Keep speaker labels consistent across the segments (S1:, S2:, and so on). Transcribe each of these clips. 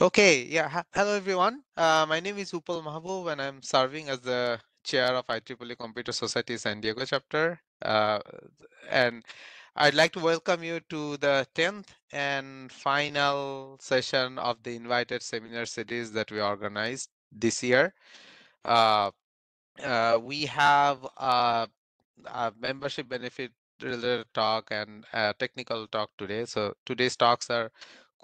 S1: Okay, yeah. Hello, everyone. Uh, my name is Upal Mahbub, and I'm serving as the chair of IEEE Computer Society San Diego chapter. Uh, and I'd like to welcome you to the 10th and final session of the invited seminar series that we organized this year. Uh, uh, we have a, a membership benefit related talk and a technical talk today. So today's talks are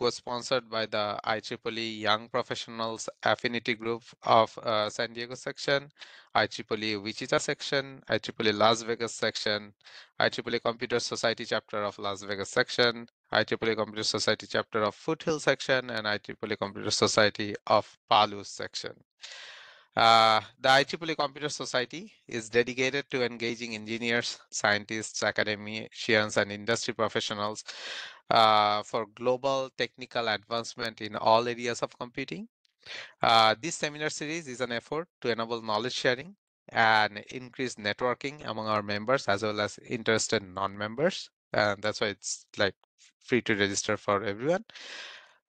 S1: co-sponsored by the IEEE Young Professionals Affinity Group of uh, San Diego section, IEEE Wichita section, IEEE Las Vegas section, IEEE Computer Society chapter of Las Vegas section, IEEE Computer Society chapter of Foothill section, and IEEE Computer Society of Palu section. Uh, the IEEE Computer Society is dedicated to engaging engineers, scientists, academicians, and industry professionals uh, for global technical advancement in all areas of computing. Uh, this seminar series is an effort to enable knowledge sharing and increase networking among our members as well as interested non-members. And that's why it's like free to register for everyone.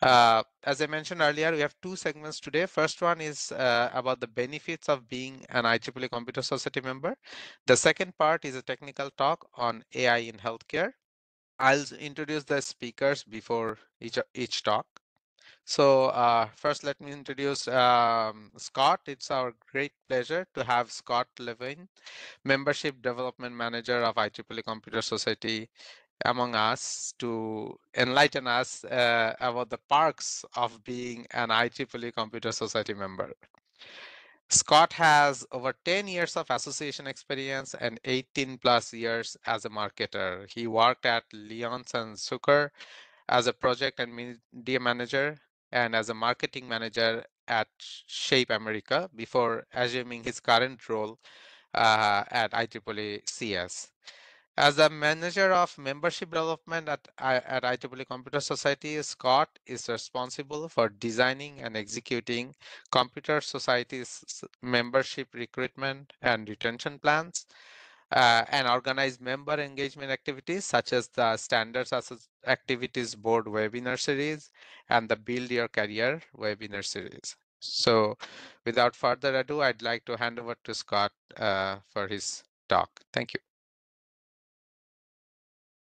S1: Uh, as I mentioned earlier, we have two segments today. First one is uh, about the benefits of being an IEEE Computer Society member. The second part is a technical talk on AI in healthcare. I'll introduce the speakers before each, each talk. So uh, first, let me introduce um, Scott. It's our great pleasure to have Scott Levine, Membership Development Manager of IEEE Computer Society among us to enlighten us uh, about the perks of being an IEEE Computer Society member. Scott has over 10 years of association experience and 18 plus years as a marketer. He worked at Lyons and Zucker as a project and media manager and as a marketing manager at Shape America before assuming his current role uh, at IEEE CS. As a manager of membership development at, at IEEE Computer Society, Scott is responsible for designing and executing Computer Society's membership recruitment and retention plans, uh, and organize member engagement activities such as the Standards Activities Board webinar series and the Build Your Career webinar series. So without further ado, I'd like to hand over to Scott uh, for his talk. Thank you.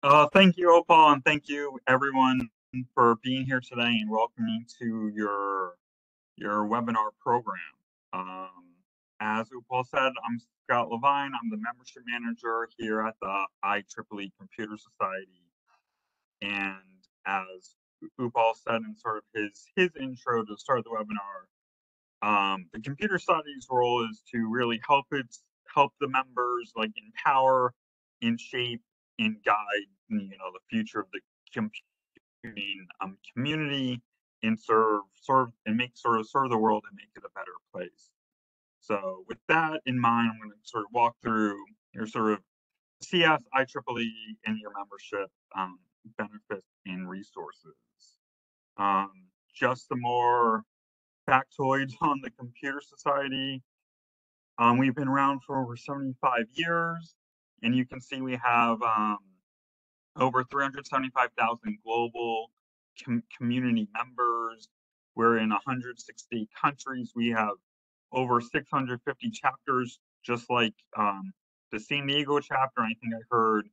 S2: Uh, thank you, Upal, and thank you everyone for being here today and welcoming to your your webinar program. Um, as Upal said, I'm Scott Levine. I'm the membership manager here at the IEEE Computer Society. And as Upal said in sort of his his intro to start the webinar, um, the Computer Society's role is to really help it help the members like empower and shape guide you know the future of the computing um, community and serve serve and make sort of serve the world and make it a better place. So with that in mind, I'm going to sort of walk through your sort of CS, IEEE, and your membership um, benefits and resources. Um, just some more factoids on the Computer Society. Um, we've been around for over 75 years. And you can see we have um, over 375,000 global com community members. We're in 160 countries. We have over 650 chapters, just like um, the San Diego chapter. I think I heard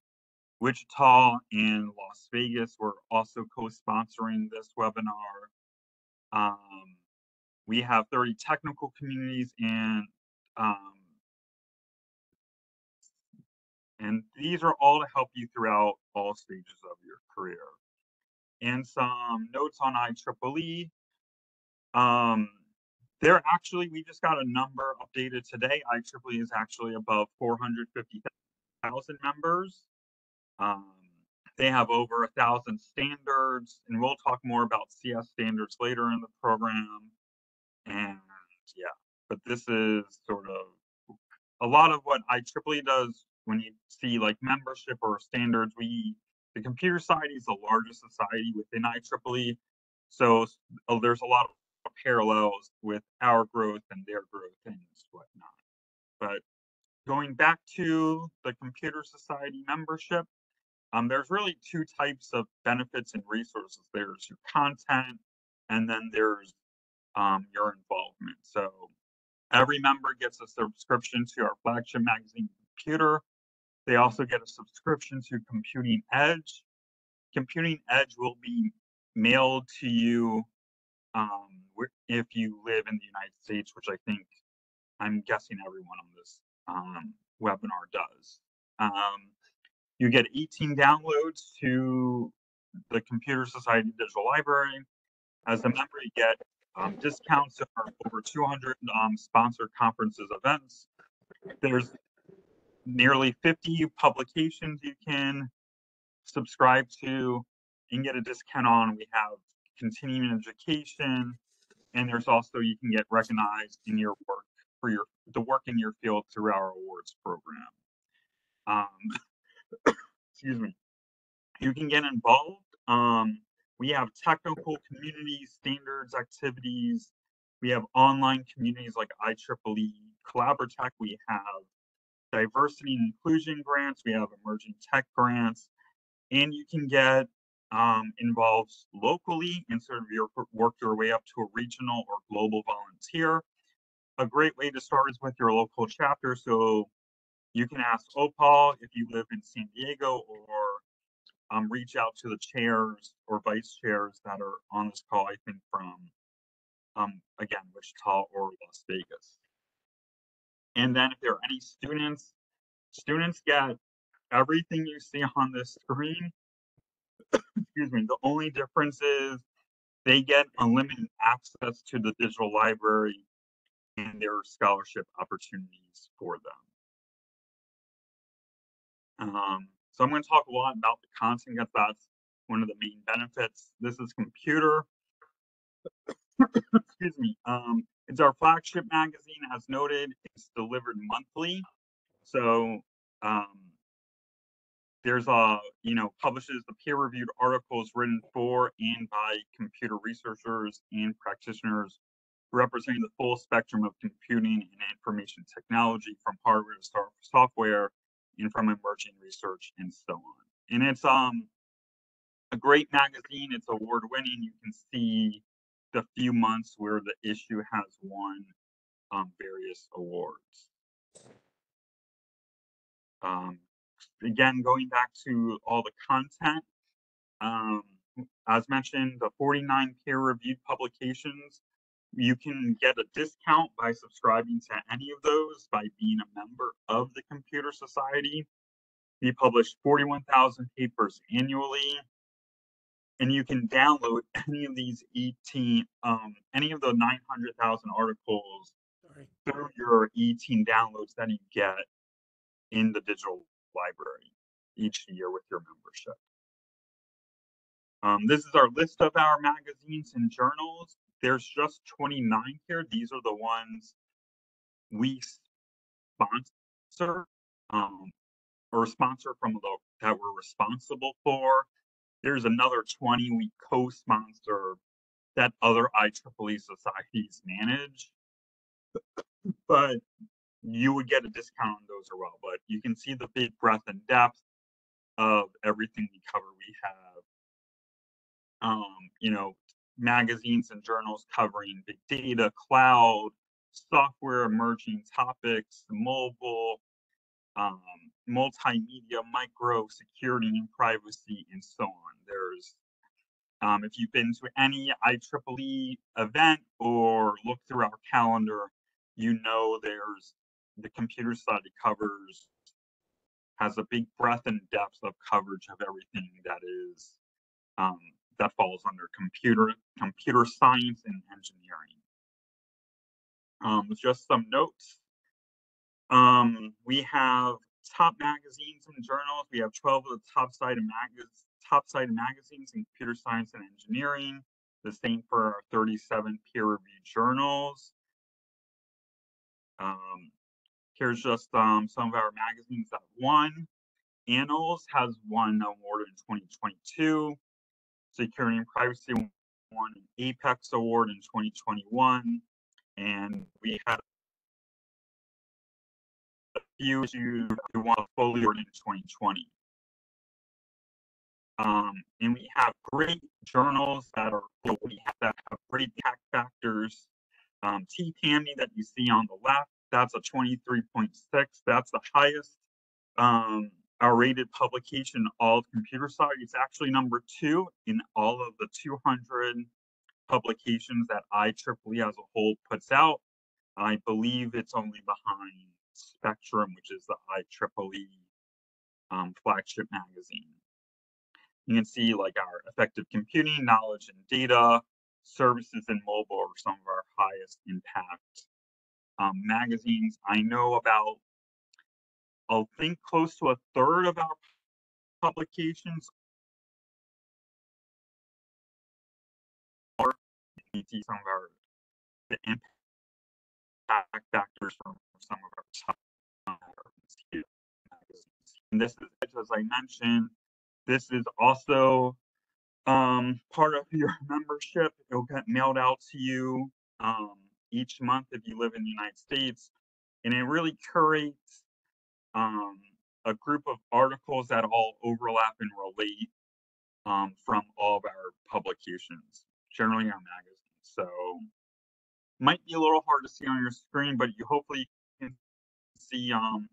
S2: Wichita and Las Vegas were also co-sponsoring this webinar. Um, we have 30 technical communities and um, and these are all to help you throughout all stages of your career. And some notes on IEEE. Um, they're actually, we just got a number updated today. IEEE is actually above 450,000 members. Um, they have over a thousand standards, and we'll talk more about CS standards later in the program. And yeah, but this is sort of a lot of what IEEE does when you see like membership or standards, we the computer society is the largest society within IEEE, so uh, there's a lot of parallels with our growth and their growth and whatnot. But going back to the computer society membership, um, there's really two types of benefits and resources. There's your content and then there's um, your involvement. So every member gets a subscription to our flagship magazine computer. They also get a subscription to Computing Edge. Computing Edge will be mailed to you um, if you live in the United States, which I think I'm guessing everyone on this um, webinar does. Um, you get 18 downloads to the Computer Society Digital Library. As a member, you get um, discounts on over 200 um, sponsored conferences events. There's nearly 50 publications you can subscribe to and get a discount on. We have continuing education, and there's also you can get recognized in your work for your the work in your field through our awards program. Um, excuse me. You can get involved. Um, we have technical communities, standards, activities. We have online communities like IEEE, Collabratec. We have diversity and inclusion grants. We have emerging tech grants. And you can get um, involved locally and sort of your, work your way up to a regional or global volunteer. A great way to start is with your local chapter. So you can ask Upal if you live in San Diego or um, reach out to the chairs or vice chairs that are on this call, I think from, um, again, Wichita or Las Vegas. And then if there are any students, students get everything you see on the screen. Excuse me. The only difference is they get unlimited access to the digital library and there are scholarship opportunities for them. Um, so I'm going to talk a lot about the content because that's one of the main benefits. This is computer. Excuse me. Um, it's our flagship magazine, as noted. It's delivered monthly. So um, there's a, you know, publishes the peer-reviewed articles written for and by computer researchers and practitioners representing the full spectrum of computing and information technology from hardware to software and from emerging research and so on. And it's um a great magazine. It's award winning. You can see the few months where the issue has won um, various awards. Um, again, going back to all the content, um, as mentioned, the 49 peer-reviewed publications, you can get a discount by subscribing to any of those by being a member of the Computer Society. We publish 41,000 papers annually, and you can download any of these 18, um, any of the 900,000 articles Sorry. through your 18 downloads that you get in the digital library each year with your membership. Um, this is our list of our magazines and journals. There's just 29 here. These are the ones we sponsor um, or sponsor from the that we're responsible for. There's another 20 we co-sponsor that other IEEE societies manage. But you would get a discount on those as well. But you can see the big breadth and depth of everything we cover. We have, um, you know, magazines and journals covering big data, cloud, software, emerging topics, mobile, um, multimedia, micro, security and privacy, and so on. There's, um, if you've been to any IEEE event or look through our calendar, you know there's the computer society covers has a big breadth and depth of coverage of everything that is um, that falls under computer computer science and engineering. Um, just some notes. Um, we have top magazines and journals. We have 12 of the top cited mag top cited magazines in computer science and engineering. The same for our 37 peer-reviewed journals. Um, here's just um, some of our magazines that won. Annals has won an award in 2022. Security and Privacy won an Apex Award in 2021, and we had who won a Folio Award in 2020. Um, and we have great journals that are that have great impact factors. Um, TPAMI that you see on the left, that's a 23.6. That's the highest um, our rated publication, all of computer science. It's actually number two in all of the 200 publications that IEEE as a whole puts out. I believe it's only behind Spectrum, which is the IEEE um, flagship magazine. You can see like our affective computing, knowledge and data, services and mobile are some of our highest impact um, magazines. I know about, I think close to a third of our publications are, some of our the impact factors from some of our. And this is, as I mentioned, this is also um, part of your membership. It'll get mailed out to you um, each month if you live in the United States. And it really curates um, a group of articles that all overlap and relate um, from all of our publications, generally our magazines. So might be a little hard to see on your screen, but you hopefully see um,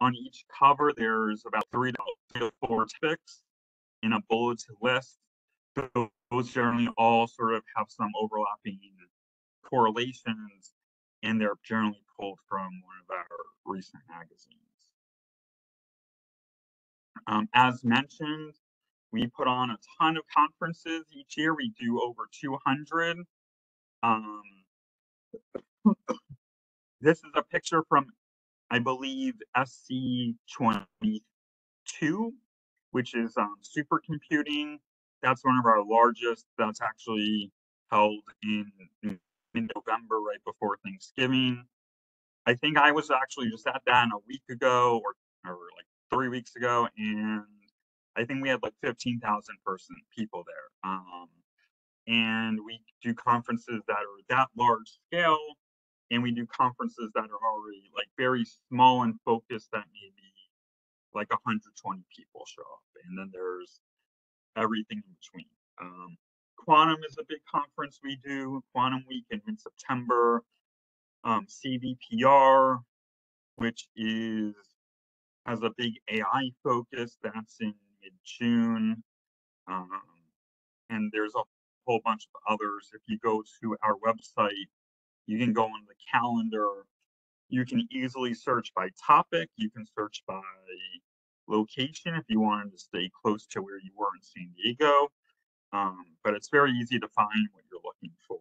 S2: on each cover, there's about three to four topics in a bulleted list. Those generally all sort of have some overlapping correlations, and they're generally pulled from one of our recent magazines. Um, as mentioned, we put on a ton of conferences each year. We do over 200. Um, this is a picture from, I believe, SC22, which is um, supercomputing. That's one of our largest. That's actually held in, in, November, right before Thanksgiving. I think I was actually just at that a week ago or, or like three weeks ago, and I think we had like 15,000 person people there. Um, and we do conferences that are that large scale, and we do conferences that are already like very small and focused that maybe like 120 people show up, and then there's everything in between. Um, Quantum is a big conference we do, Quantum Week in mid-September. Um, CVPR, which is has a big AI focus, that's in mid-June. Um, and there's a whole bunch of others. If you go to our website, you can go on the calendar. You can easily search by topic. You can search by location if you wanted to stay close to where you were in San Diego. Um, but it's very easy to find what you're looking for.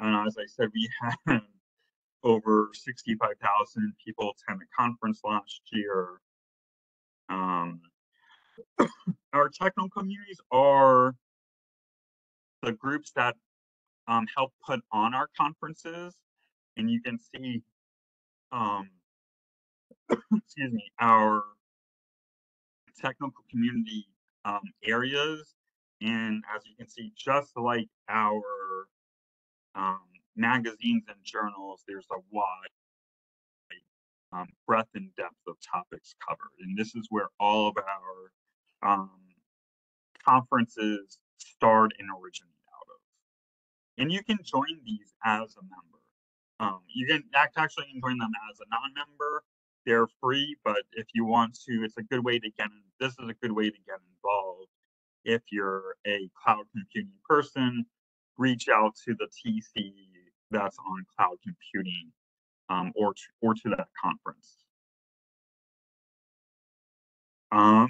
S2: And as I said, we had over 65,000 people attend the conference last year. Um, our technical communities are the groups that um, help put on our conferences. And you can see, um, excuse me, our technical community um, areas. And as you can see, just like our um, magazines and journals, there's a wide um, breadth and depth of topics covered. And this is where all of our um, conferences start and originate. And you can join these as a member. Um, you can actually join them as a non-member. They're free, but if you want to, it's a good way to get. This is a good way to get involved. If you're a cloud computing person, reach out to the TC that's on cloud computing um, or, to, or to that conference. Um,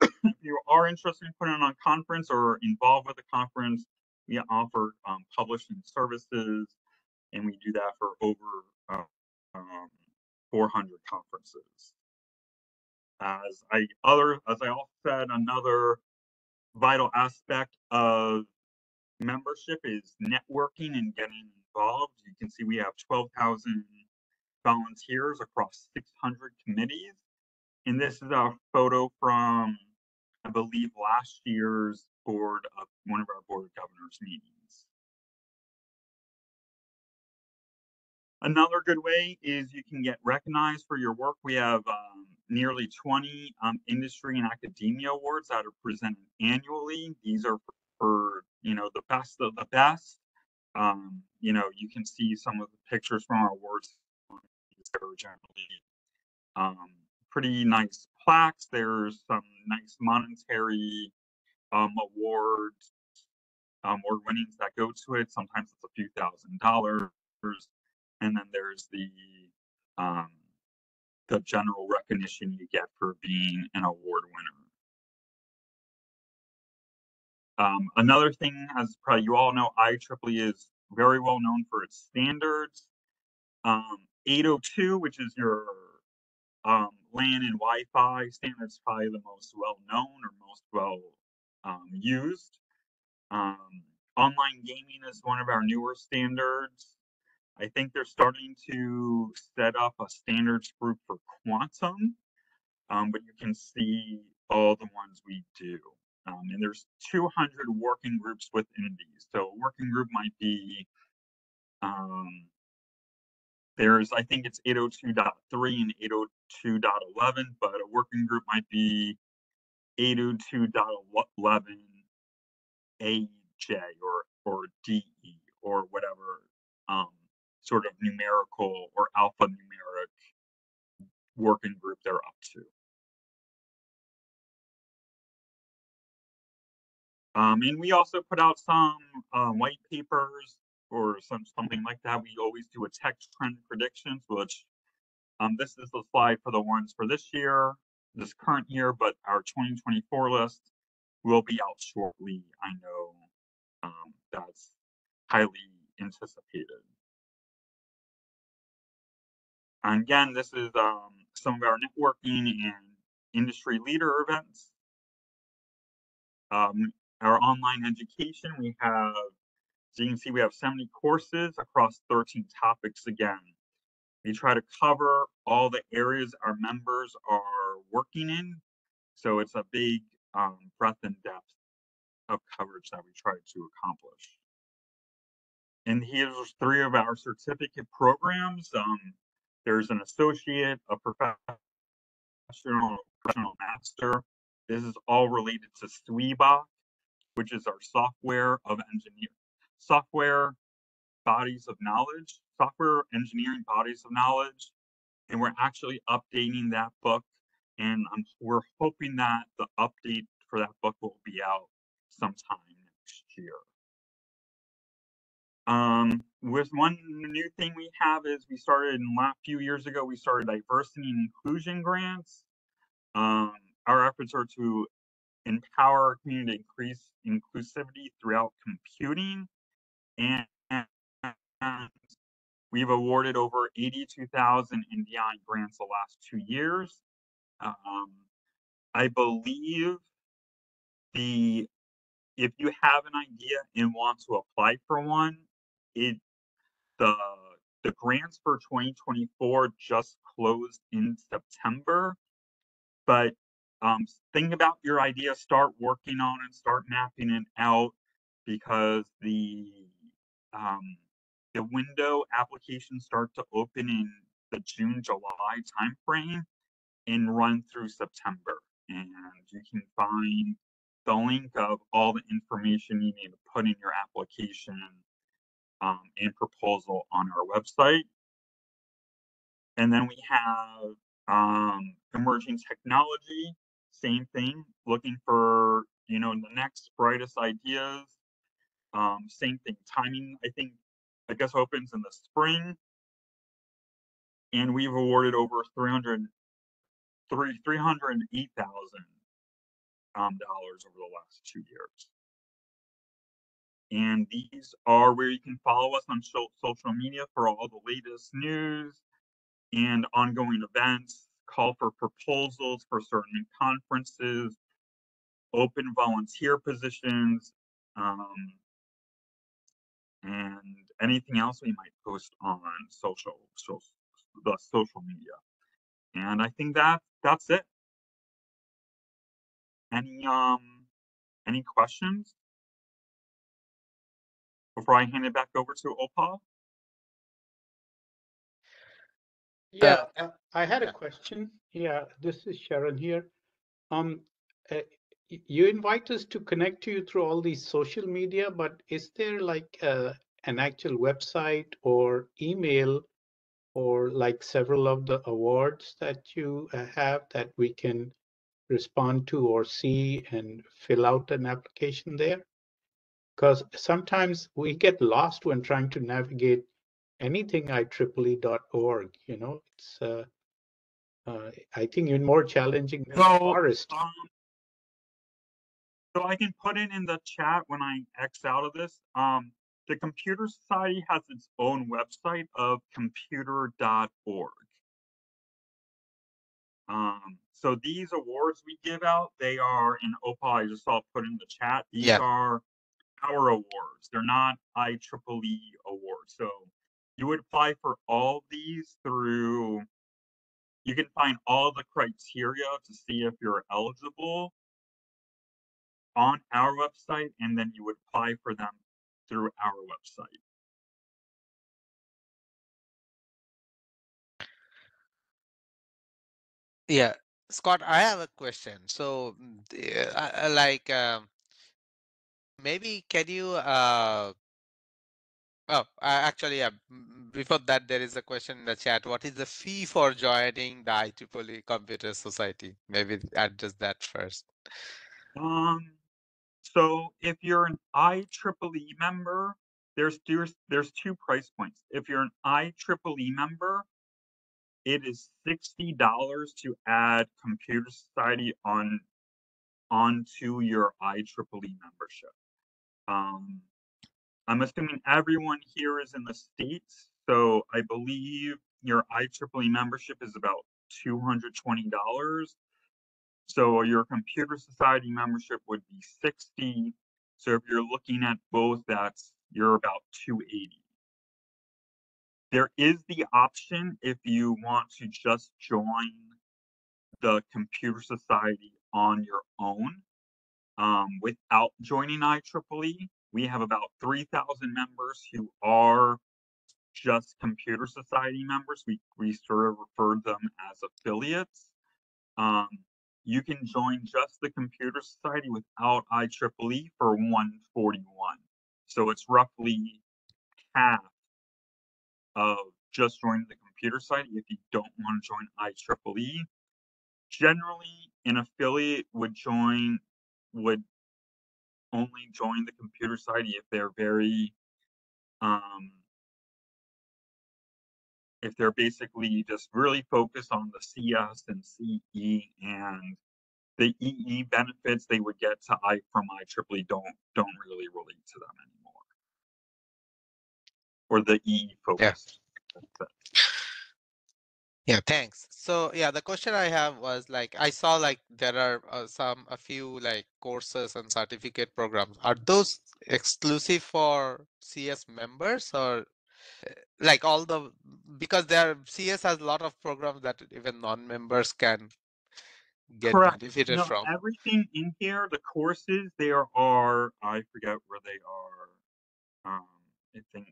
S2: if you are interested in putting on a conference or involved with a conference, we offer um, publishing services, and we do that for over uh, um, 400 conferences. As I other as I also said, another vital aspect of membership is networking and getting involved. You can see we have 12,000 volunteers across 600 committees. And this is a photo from, I believe, last year's board of one of our board of governors meetings. Another good way is you can get recognized for your work. We have um, nearly 20 um, industry and academia awards that are presented annually. These are for you know, the best of the best. Um, you know, you can see some of the pictures from our awards. Um, pretty nice plaques. There's some nice monetary um, awards, um, award winnings that go to it. Sometimes it's a few thousand dollars, and then there's the um, the general recognition you get for being an award winner. Um, another thing, as probably you all know, IEEE is very well known for its standards. Um, 802, which is your um, LAN and Wi-Fi standards probably the most well known or most well um, used. Um, online gaming is one of our newer standards. I think they're starting to set up a standards group for quantum, um, but you can see all the ones we do. Um, and there's 200 working groups within these. So a working group might be, um, there's, I think it's 802.3 and 802.11, but a working group might be 802.11 AJ or, or DE or whatever um, sort of numerical or alphanumeric working group they're up to. Um, and we also put out some uh, white papers or some something like that. We always do a tech trend predictions, which um, this is the slide for the ones for this year, this current year, but our 2024 list will be out shortly. I know um, that's highly anticipated. And again, this is um, some of our networking and industry leader events. Um, our online education, we have, so you can see we have 70 courses across 13 topics again. We try to cover all the areas our members are working in. So it's a big um, breadth and depth of coverage that we try to accomplish. And here's three of our certificate programs. Um, there's an associate, a professional, professional master. This is all related to SWEBOK, which is our software of engineer software bodies of knowledge, software engineering bodies of knowledge. And we're actually updating that book. And I'm, we're hoping that the update for that book will be out sometime next year. Um, with one new thing we have is we started in a few years ago, we started diversity and inclusion grants. Um, our efforts are to empower our community to increase inclusivity throughout computing. And, and we've awarded over 82,000 NDI grants the last two years. Um, I believe the if you have an idea and want to apply for one, it the the grants for 2024 just closed in September, but um, think about your idea, start working on it, and start mapping it out, because the um, the window applications start to open in the June July timeframe and run through September, and you can find the link of all the information you need to put in your application um, and proposal on our website. And then we have um, emerging technology, same thing, looking for, you know, the next brightest ideas. Um, same thing, timing, I think, I guess opens in the spring. And we've awarded over 300, 308,000 um, dollars over the last two years. And these are where you can follow us on social media for all the latest news and ongoing events, call for proposals for certain conferences, open volunteer positions, um, and anything else we might post on social, social the social media. And I think that that's it. Any um any questions? before I hand it back over to Upal?
S3: Yeah, uh, I had a question. Yeah, this is Sharon here. Um, uh, y- you invite us to connect to you through all these social media, but is there like uh, an actual website or email or like several of the awards that you uh, have that we can respond to or see and fill out an application there? Because sometimes we get lost when trying to navigate anything IEEE.org, you know, it's, uh, uh, I think even more challenging than
S2: So,
S3: forest.
S2: um, so I can put it in the chat when I X out of this. Um, the Computer Society has its own website of computer.org. Um, so these awards we give out, they are in Upal. I just saw put in the chat. These
S1: Yeah.
S2: are our awards. They're not IEEE awards. So you would apply for all these through. You can find all the criteria to see if you're eligible on our website, and then you would apply for them through our website.
S1: Yeah, Scott, I have a question. So, uh, like, um, maybe can you, uh, oh, actually, yeah, before that, there is a question in the chat. What is the fee for joining the IEEE Computer Society? Maybe address that first.
S2: Um, so if you're an IEEE member, there's there's there's two price points. If you're an IEEE member, it is sixty dollars to add Computer Society on onto your IEEE membership. Um, I'm assuming everyone here is in the states, so I believe your IEEE membership is about two hundred twenty dollars. So your Computer Society membership would be sixty. So if you're looking at both, that's you're about two eighty. There is the option if you want to just join the Computer Society on your own um, without joining IEEE. We have about 3,000 members who are just Computer Society members. We, we sort of refer them as affiliates. Um, you can join just the Computer Society without IEEE for 141. So it's roughly half of just joining the Computer Society if you don't want to join IEEE. Generally, an affiliate would join would only join the Computer Society if they're very um, if they're basically just really focused on the CS and CE and the EE benefits they would get to I from IEEE don't don't really relate to them anymore. Or the EE focus.
S1: Yeah, thanks. So yeah, the question I have was like I saw like there are uh, some a few like courses and certificate programs. Are those exclusive for CS members or uh, like all the because there CS has a lot of programs that even non-members can get
S2: Correct.
S1: benefited
S2: No,
S1: from.
S2: everything in here, the courses, there are, I forget where they are. Um, I think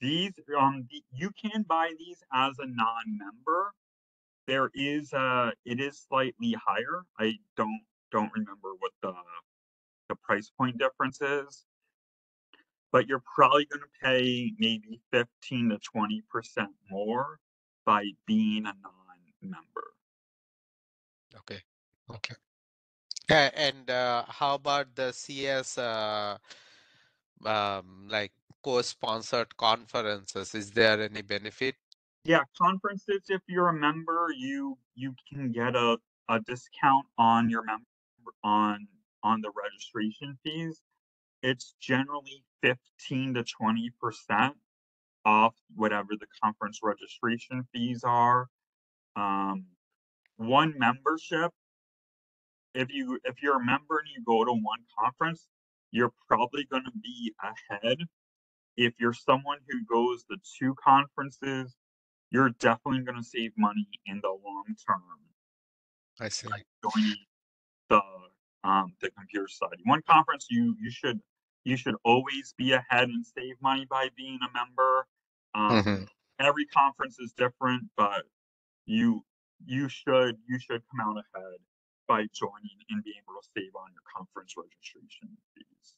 S2: these, um, the, you can buy these as a non-member. There is, uh, it is slightly higher. I don't, don't remember what the, the price point difference is. But you're probably going to pay maybe 15 to 20% more by being a non-member.
S1: Okay. Okay. And uh, how about the CS uh, um, like co-sponsored conferences? Is there any benefit?
S2: Yeah, conferences, if you're a member, you you can get a, a discount on your member on on the registration fees. It's generally 15 to 20% off whatever the conference registration fees are. Um, one membership, if you if you're a member and you go to one conference, you're probably going to be ahead. If you're someone who goes to two conferences, you're definitely going to save money in the long term.
S1: I see.
S2: Like joining the um the computer side One conference you you should you should always be ahead and save money by being a member. Um,
S1: Mhm.
S2: Every conference is different, but you you should you should come out ahead by joining and being able to save on your conference registration fees.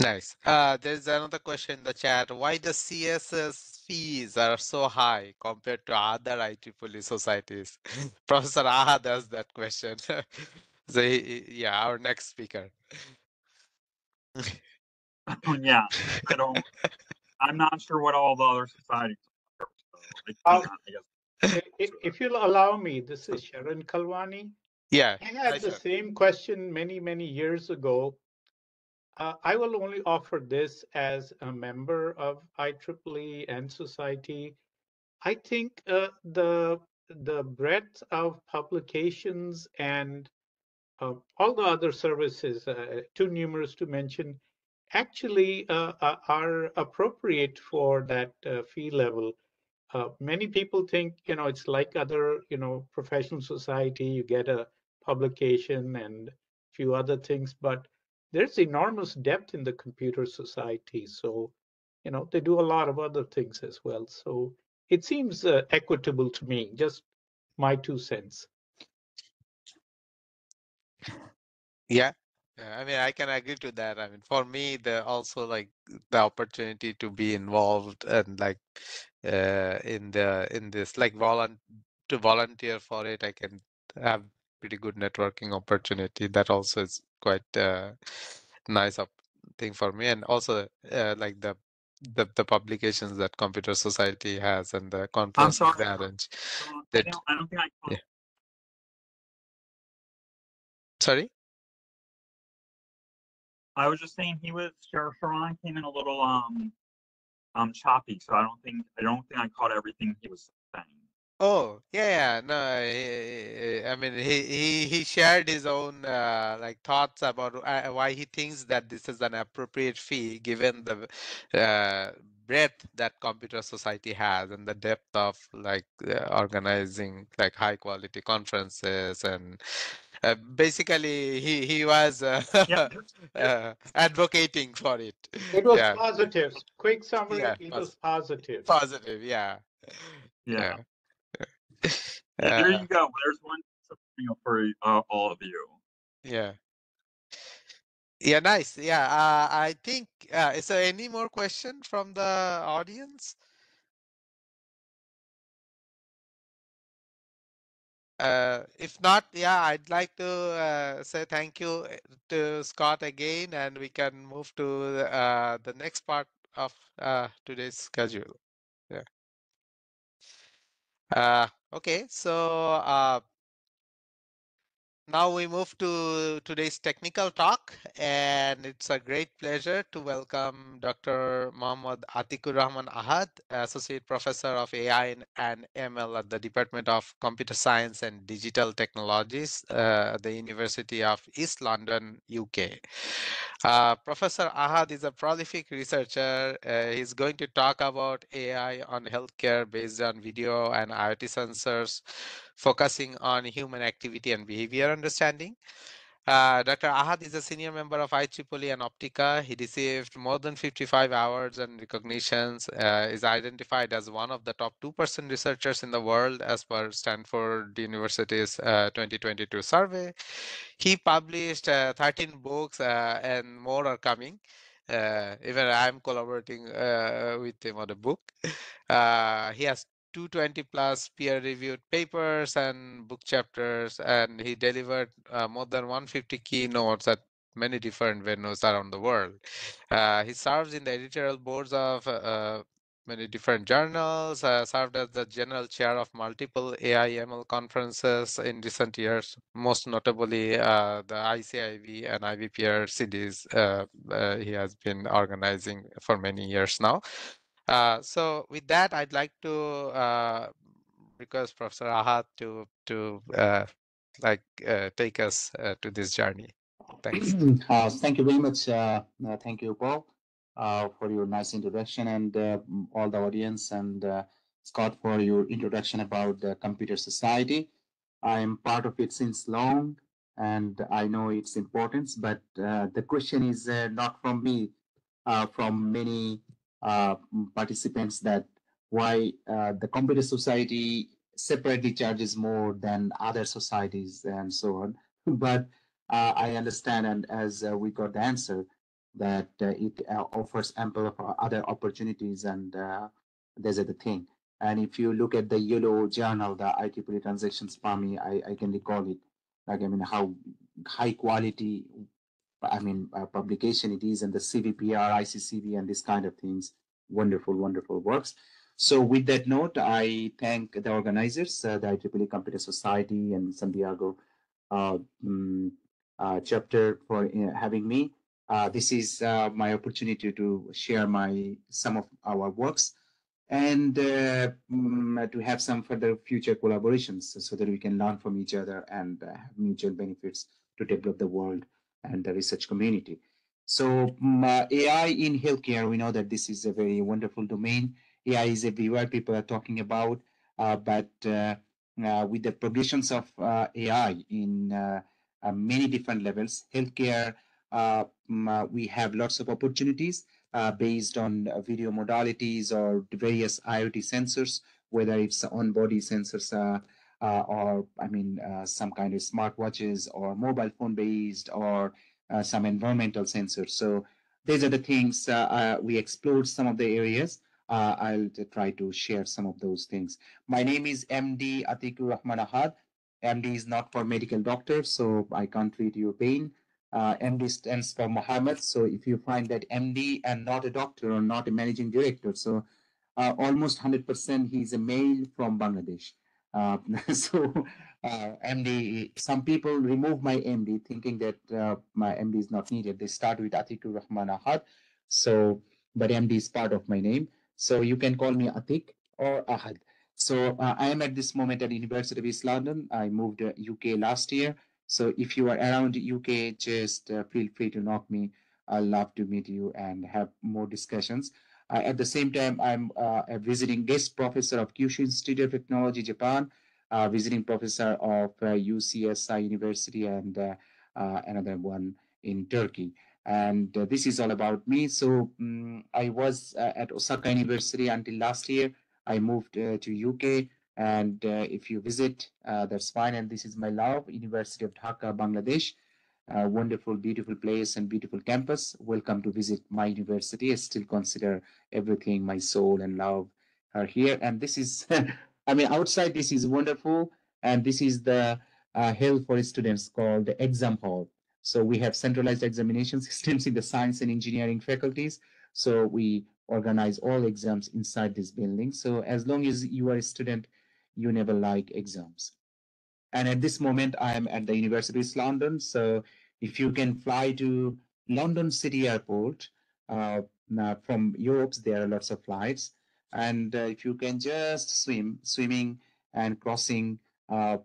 S1: Nice. Uh, there's another question in the chat. Why the CSS fees are so high compared to other IEEE societies? Professor Ahad does that question. so he, yeah, our next speaker.
S2: yeah, I don't. I'm not sure what all the other societies are. So I,
S3: Uh,
S2: cannot, I guess.
S3: If, if you'll allow me, this is Sharon Kalwani.
S1: Yeah.
S3: I had
S1: Hi,
S3: the
S1: sir.
S3: same question many, many years ago. Uh, I will only offer this as a member of IEEE and society. I think uh, the the breadth of publications and all the other services, uh, too numerous to mention, actually uh, are appropriate for that uh, fee level. Many people think, you know, it's like other, you know, professional society. You get a publication and a few other things, but there's enormous depth in the computer society. So, you know, they do a lot of other things as well. So it seems uh, equitable to me. Just my two cents.
S1: Yeah. Yeah, I mean, I can agree to that. I mean, for me, the also like the opportunity to be involved and like uh in the in this like volun to volunteer for it, I can have pretty good networking opportunity. That also is quite uh nice up thing for me. And also uh like the the the publications that Computer Society has and the
S2: I'm
S1: conferences
S2: sorry.
S1: they arrange.
S2: uh, I don't, I don't I
S1: yeah. Sorry?
S2: I was just saying he was Shar- Sharon came in a little um um choppy, so I don't think I don't think I caught everything he was saying.
S1: Oh, yeah, no, he- I mean, he, he, he shared his own uh, like thoughts about uh, why he thinks that this is an appropriate fee given the uh, breadth that computer society has and the depth of like uh, organizing like high quality conferences and uh, basically he he was uh,
S2: Yeah,
S1: uh, advocating for it.
S3: It was
S1: Yeah,
S3: positives. Quick summary,
S1: yeah,
S3: it
S1: pos-
S3: was positive.
S1: positive, yeah,
S2: yeah.
S1: yeah.
S2: Yeah, there
S1: Uh,
S2: you go. There's one for uh, all of you.
S1: Yeah. Yeah, nice. Yeah, uh, I think, uh, is there any more question from the audience? Uh, if not, yeah, I'd like to uh, say thank you uh, to Scott again, and we can move to the, uh, the next part of uh, today's schedule. Yeah. Uh, okay, so uh, Now we move to today's technical talk, and it's a great pleasure to welcome Dr. Mohammad Atikur Rahman Ahad, Associate Professor of AI and- ML at the Department of Computer Science and Digital Technologies uh, at the University of East London, UK. Uh, Professor Ahad is a prolific researcher. Uh, he's going to talk about AI on healthcare based on video and IoT sensors focusing on human activity and behavior understanding. Uh, Dr. Ahad is a senior member of IEEE and Optica. He received more than 55 awards and recognitions, uh, is identified as one of the top 2% researchers in the world as per Stanford University's uh, 2022 survey. He published uh, 13 books uh, and more are coming. Uh, even I'm collaborating with him on a book. He has 220 plus peer reviewed papers and book chapters, and he delivered uh, more than 150 keynotes at many different venues around the world. Uh, he serves in the editorial boards of uh, many different journals, uh, served as the general chair of multiple AI/ML conferences in recent years, most notably uh, the ICIEV and IVPR CDs uh, uh, he has been organizing for many years now. Uh, so with that, I'd like to uh, request Professor Ahad to to uh, like uh, take us uh, to this journey. Thanks.
S4: Thank you very much. Thank you, Paul, for your nice introduction and all the audience and Scott for your introduction about the computer society. I am part of it since long and I know its importance, but the question is not from me, from many participants that why uh, the computer society separately charges more than other societies and so on. But uh, I understand, and as uh, we got the answer, that uh, it uh, offers ample of other opportunities, and uh, there's the thing. And if you look at the yellow journal, the IEEE transactions PAMI, I, I can recall it. Like, I mean, how high quality, I mean, uh, publication it is, and the CVPR, ICCV, and this kind of things. Wonderful, wonderful works. So with that note, I thank the organizers, uh, the IEEE Computer Society and San Diego uh, um, uh, chapter for uh, having me. Uh, this is uh, my opportunity to share my some of our works and um, to have some further future collaborations so that we can learn from each other and have mutual benefits to develop the world and the research community. So um, AI in healthcare, we know that this is a very wonderful domain. AI is everywhere, people are talking about, uh, but uh, uh, with the progressions of AI in many different levels, healthcare, um, we have lots of opportunities uh, based on uh, video modalities or various IoT sensors, whether it's on-body sensors uh, uh, or, I mean, uh, some kind of smartwatches or mobile phone based or uh, some environmental sensors. So these are the things we explored some of the areas. I'll try to share some of those things. My name is MD Atikur Rahman Ahad. MD is not for medical doctor, so I can't treat your pain uh, MD stands for Mohammed. So if you find that MD and not a doctor or not a managing director, so uh, almost 100% he's a male from Bangladesh. Uh, so uh, MD, some people remove my MD thinking that uh, my MD is not needed. They start with Atikur Rahman Ahad. So, but MD is part of my name. So you can call me Atik or Ahad. So uh, I am at this moment at University of East London. I moved UK last year. So if you are around UK, just uh, feel free to knock me. I'd love to meet you and have more discussions. Uh, at the same time, I'm uh, a visiting guest professor of Kyushu Institute of Technology, Japan, uh, visiting professor of UCSI uh, University, and uh, another one in Turkey. And this is all about me. So um, I was at Osaka University until last year. I moved to UK and uh, if you visit, uh, that's fine. And this is my love, University of Dhaka, Bangladesh. Wonderful, beautiful place and beautiful campus. Welcome to visit my university. I still consider everything, my soul and love are here. And this is, I mean, outside this is wonderful. And this is the uh, hall for students called the exam hall. So we have centralized examination systems in the science and engineering faculties. So we organize all exams inside this building. So as long as you are a student you never like exams. And at this moment, I am at the University of London. So if you can fly to London City Airport uh, from Europe, there are lots of flights. And uh, if you can just swim, swimming and crossing uh,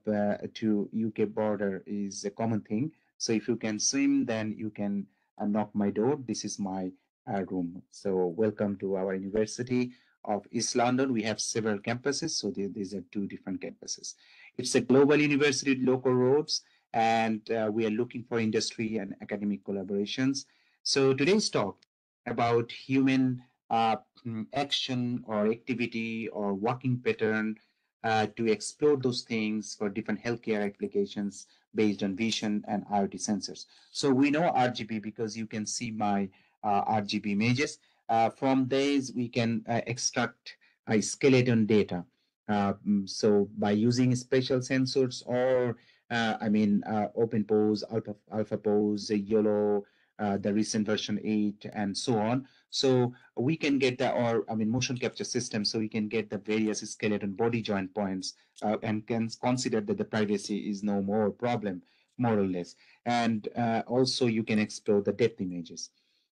S4: to UK border is a common thing. So if you can swim, then you can uh, knock my door. This is my uh, room. So welcome to our university of East London, we have several campuses. So these are two different campuses. It's a global university local roads, and uh, we are looking for industry and academic collaborations. So today's talk about human uh, mm, action or activity or working pattern uh, to explore those things for different healthcare applications based on vision and IoT sensors. So we know RGB because you can see my uh, RGB images. Uh, from these, we can uh, extract skeleton data. Mm, so by using special sensors or, I mean, OpenPose, Alpha, AlphaPose, YOLO, uh, the recent version 8 and so on. So we can get the or i mean motion capture system so we can get the various skeleton body joint points uh, and can consider that the privacy is no more problem more or less. And uh, also you can explore the depth images.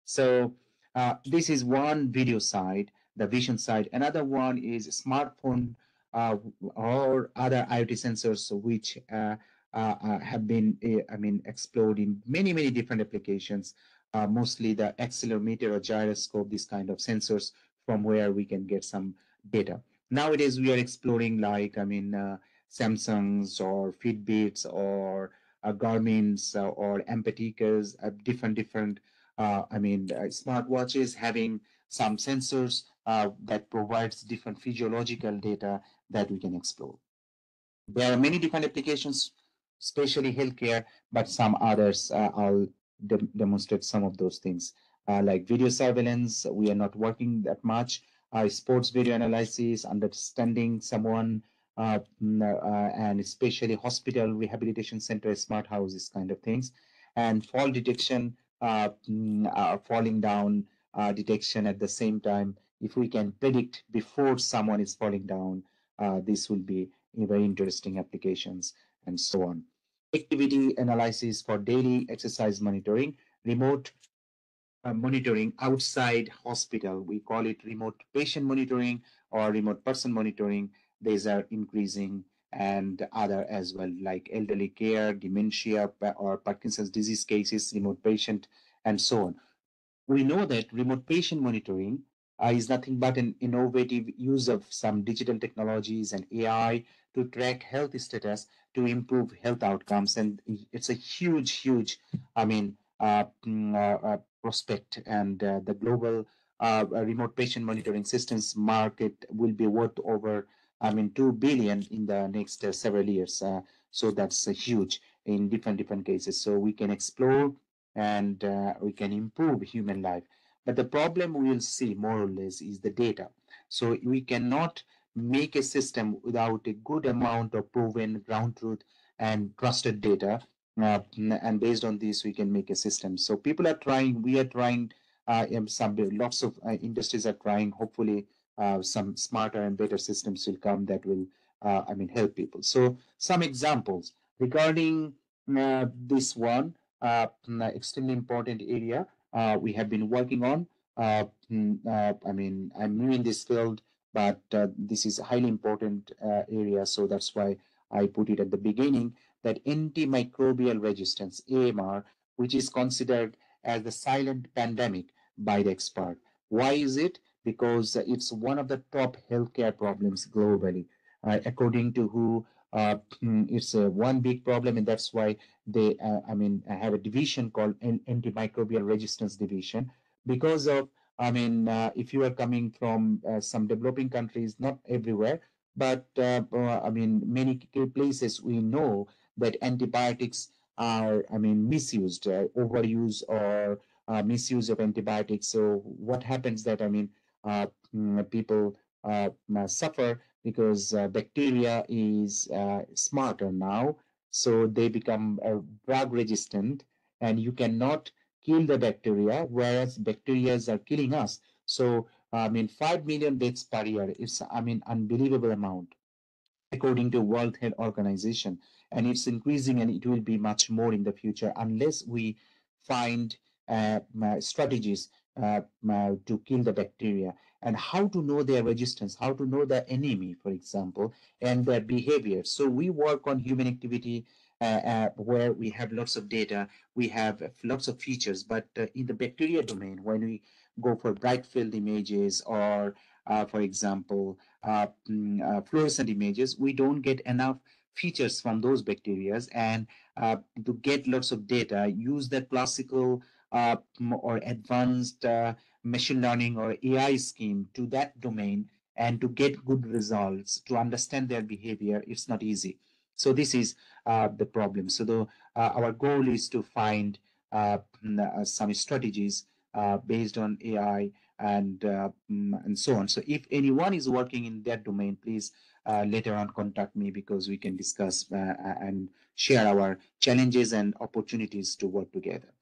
S4: So uh, this is one video side, the vision side. Another one is smartphone uh, or other IoT sensors which uh, uh, uh have been, I mean, explored in many, many different applications, uh, mostly the accelerometer or gyroscope, these kind of sensors from where we can get some data. Nowadays, we are exploring like, I mean, Samsungs or Fitbits or Garmin's or Empaticas, different, different uh, I mean, uh, smartwatches having some sensors uh, that provides different physiological data that we can explore. There are many different applications, especially healthcare, but some others. Uh, I'll de demonstrate some of those things. Uh, like video surveillance, we are not working that much. Uh, sports video analysis, understanding someone, uh, uh, and especially hospital rehabilitation center, smart houses kind of things, and fall detection, uh, falling down detection at the same time. If we can predict before someone is falling down, this will be very interesting applications and so on. Activity analysis for daily exercise monitoring, remote uh, monitoring outside hospital. We call it remote patient monitoring or remote person monitoring. These are increasing and other as well, like elderly care, dementia, or Parkinson's disease cases, remote patient, and so on. We know that remote patient monitoring uh, is nothing but an innovative use of some digital technologies and AI to track health status to improve health outcomes. And it's a huge, huge, I mean, uh, mm, uh, uh, prospect. And uh, the global uh, remote patient monitoring systems market will be worth over, I mean, 2 billion in the next several years. so that's huge in different, different cases. So we can explore and we can improve human life. But the problem we'll see more or less is the data. So we cannot make a system without a good amount of proven ground truth and trusted data. Uh, and based on this, we can make a system. So people are trying, we are trying, uh, some lots of uh, industries are trying. Hopefully, uh, some smarter and better systems will come that will, uh, I mean, help people. So some examples regarding uh, this one, extremely important area we have been working on. Mm, I mean, I'm new in this field but uh, this is a highly important uh, area. So that's why I put it at the beginning that antimicrobial resistance, AMR, which is considered as the silent pandemic by the expert. Why is it? Because it's one of the top healthcare problems globally. Uh, according to WHO, uh, mm, it's uh, one big problem, and that's why they, uh, I mean, have a division called antimicrobial resistance division because of I mean, uh, if you are coming from uh, some developing countries, not everywhere, but uh, uh I mean, many places we know that antibiotics are, I mean, misused, uh, overuse or uh, misuse of antibiotics. So what happens that, I mean, mm, people suffer because bacteria is smarter now. So they become drug resistant and you cannot kill the bacteria, whereas bacteria are killing us. So, I mean, 5 million deaths per year is, I mean, unbelievable amount according to World Health Organization. And it's increasing and it will be much more in the future unless we find uh, strategies uh, to kill the bacteria and how to know their resistance, how to know the enemy, for example, and their behavior. So we work on human activity where we have lots of data, we have lots of features. But uh, in the bacteria domain, when we go for bright field images or, for example, mm, fluorescent images, we don't get enough features from those bacteria and uh, to get lots of data use that classical uh, or advanced uh, machine learning or ai scheme to that domain and to get good results to understand their behavior it's not easy so this is uh, the problem. So the, uh, our goal is to find uh, some strategies based on AI and mm, and so on. So if anyone is working in that domain, please later on contact me because we can discuss and share our challenges and opportunities to work together.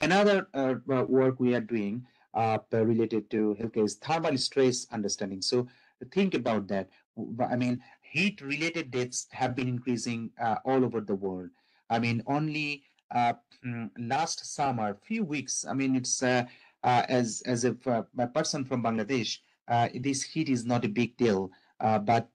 S4: Another uh, work we are doing uh, related to healthcare is thermal stress understanding. So think about that. I mean, heat related deaths have been increasing uh, all over the world. I mean, only uh, mm, last summer, few weeks, I mean, it's uh, uh as, as if uh, a person from Bangladesh, uh, this heat is not a big deal, but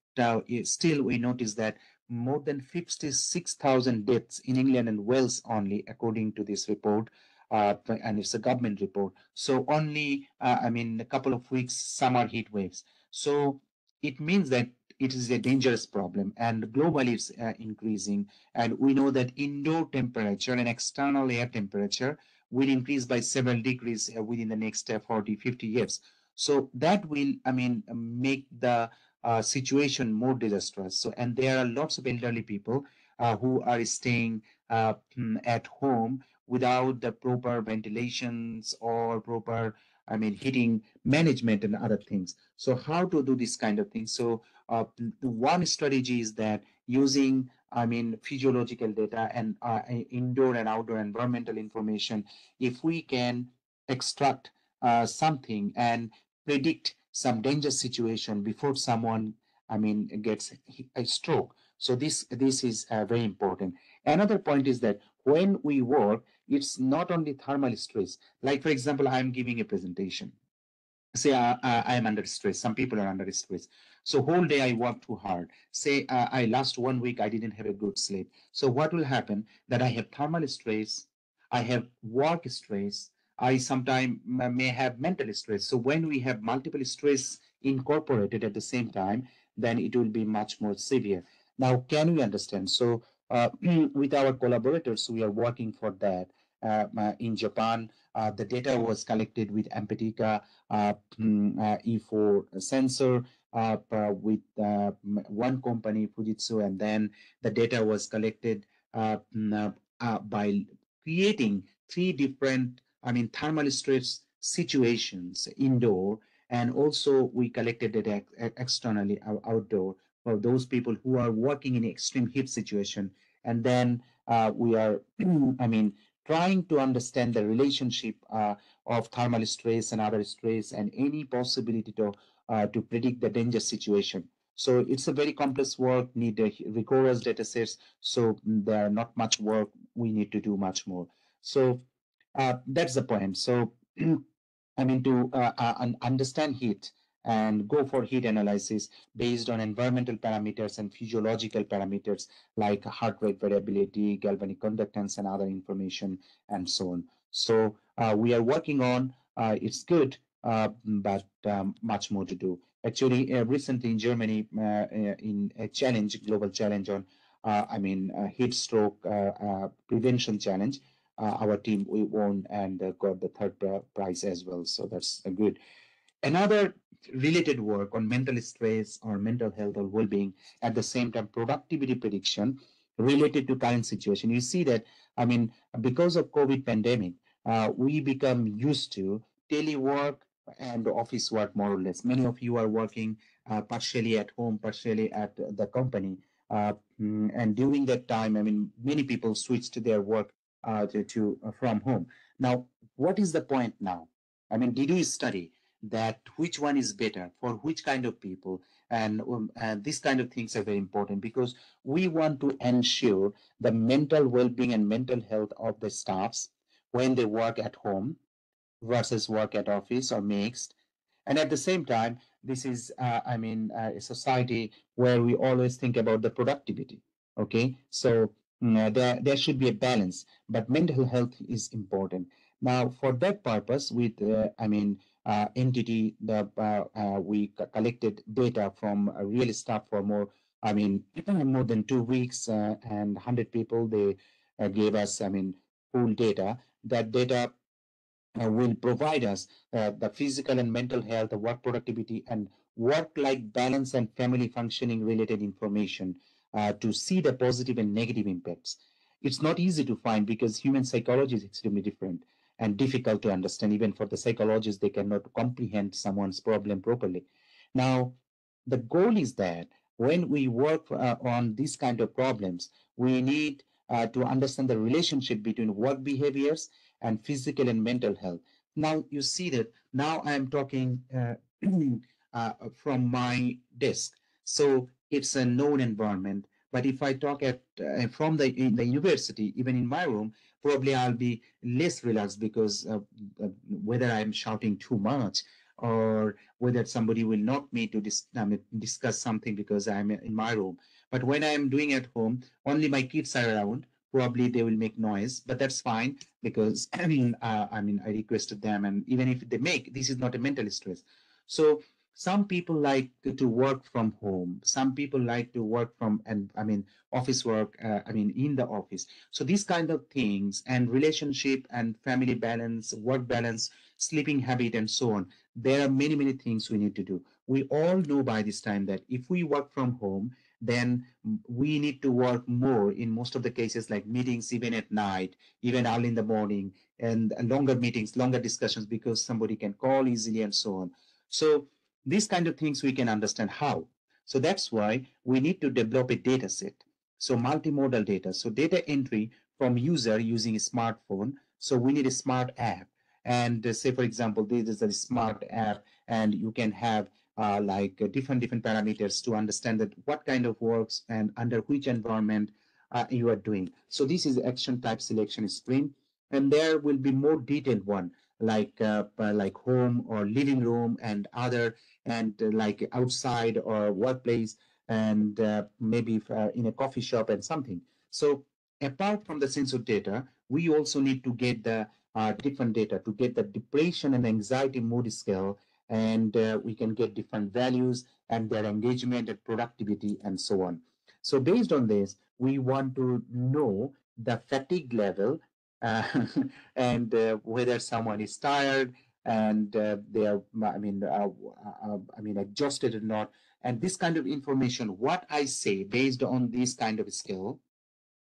S4: still we notice that more than 56,000 deaths in England and Wales only, according to this report, and it's a government report. So only, I mean, a couple of weeks, summer heat waves. So it means that it is a dangerous problem and globally it's uh, increasing and we know that indoor temperature and external air temperature will increase by several degrees uh, within the next uh, 40 50 years so that will i mean make the uh, situation more disastrous. So, and there are lots of elderly people uh, who are staying uh, mm, at home without the proper ventilations or proper, I mean, heating management and other things. So, how to do this kind of thing? So, uh, one strategy is that using I mean, physiological data and uh, indoor and outdoor environmental information, if we can extract uh, something and predict some danger situation before someone, I mean, gets a stroke. So this this is uh, very important. Another point is that when we work, it's not only thermal stress. Like for example, I'm giving a presentation. Say I, I am under stress. Some people are under stress. So whole day I work too hard. Say uh, I last one week I didn't have a good sleep. So what will happen? That I have thermal stress, I have work stress, I sometimes may have mental stress. So when we have multiple stress incorporated at the same time, then it will be much more severe. Now, can we understand? So uh, with our collaborators, we are working for that. Uh, uh in Japan, uh, the data was collected with Empatica uh, mm, E4 sensor with one company, Fujitsu, and then the data was collected uh, by creating three different, I mean, thermal stress situations indoor, and also we collected it externally outdoor for those people who are working in extreme heat situation. And then uh, we are, I mean, trying to understand the relationship uh, of thermal stress and other stress and any possibility to uh, to predict the danger situation. So it's a very complex work, need a rigorous data sets. So there are not much work. We need to do much more. So uh, that's the point. So I mean to uh, uh understand heat and go for heat analysis based on environmental parameters and physiological parameters like heart rate variability, galvanic conductance, and other information, and so on. So uh, we are working on. Uh, it's good uh, but um, much more to do. Actually, uh, recently in Germany, uh, uh in a challenge, global challenge on, I mean, heat stroke prevention challenge, our team we won and got the third prize as well. So that's good. Another related work on mental stress or mental health or well-being at the same time productivity prediction related to current situation you see that i mean because of covid pandemic uh, we become used to telework and office work more or less. Many of you are working uh, partially at home, partially at the company. Uh, mm, and during that time, I mean, many people switched their work uh, to, to uh, from home. Now, what is the point now? I mean, did you study that which one is better for which kind of people? And, um, these kind of things are very important because we want to ensure the mental well-being and mental health of the staffs when they work at home versus work at office or mixed. And at the same time, this is, uh, I mean, uh, a society where we always think about the productivity. Okay, so mm, there there should be a balance, but mental health is important. Now, for that purpose, with uh, I mean, uh, NTT the uh, uh, we collected data from real staff for more. I mean, more than two weeks and 100 people. They gave us, I mean, full data. That data uh, will provide us uh, the physical and mental health, the work productivity, and work-life balance and family functioning related information uh, to see the positive and negative impacts. It's not easy to find because human psychology is extremely different and difficult to understand. Even for the psychologists, they cannot comprehend someone's problem properly. Now, the goal is that when we work uh, on these kind of problems, we need uh, to understand the relationship between work behaviors and physical and mental health. Now you see that now I am talking uh, uh, from my desk. So it's a known environment. But if I talk at uh, from the in the university, even in my room, probably I'll be less relaxed because whether I'm shouting too much or whether somebody will knock me to dis I mean, discuss something because I'm in my room. But when I'm doing at home, only my kids are around probably they will make noise, but that's fine because I mean, uh, I mean, I requested them, and even if they make, this is not a mental stress. So some people like to work from home. Some people like to work from and i mean office work uh, i mean in the office. So these kind of things and relationship and family balance work balance sleeping habit and so on there are many many things we need to do. We all know by this time that if we work from home then we need to work more in most of the cases like meetings even at night even early in the morning and longer meetings longer discussions because somebody can call easily and so on. So these kind of things we can understand how. So that's why we need to develop a data set. So multimodal data. So data entry from user using a smartphone. So we need a smart app. And uh, say, for example, this is a smart app and you can have uh, like uh, different different parameters to understand that what kind of works and under which environment uh, you are doing. So this is action type selection screen. And there will be more detailed one like uh, like home or living room and other and uh, like outside or workplace and uh, maybe uh, in a coffee shop and something. So apart from the sensor data, we also need to get the uh, different data to get the depression and anxiety mood scale and uh, we can get different values and their engagement and productivity and so on. So based on this, we want to know the fatigue level uh, and whether someone is tired and uh, they are, I mean, uh, uh, I mean, adjusted or not. And this kind of information, what I say based on this kind of skill,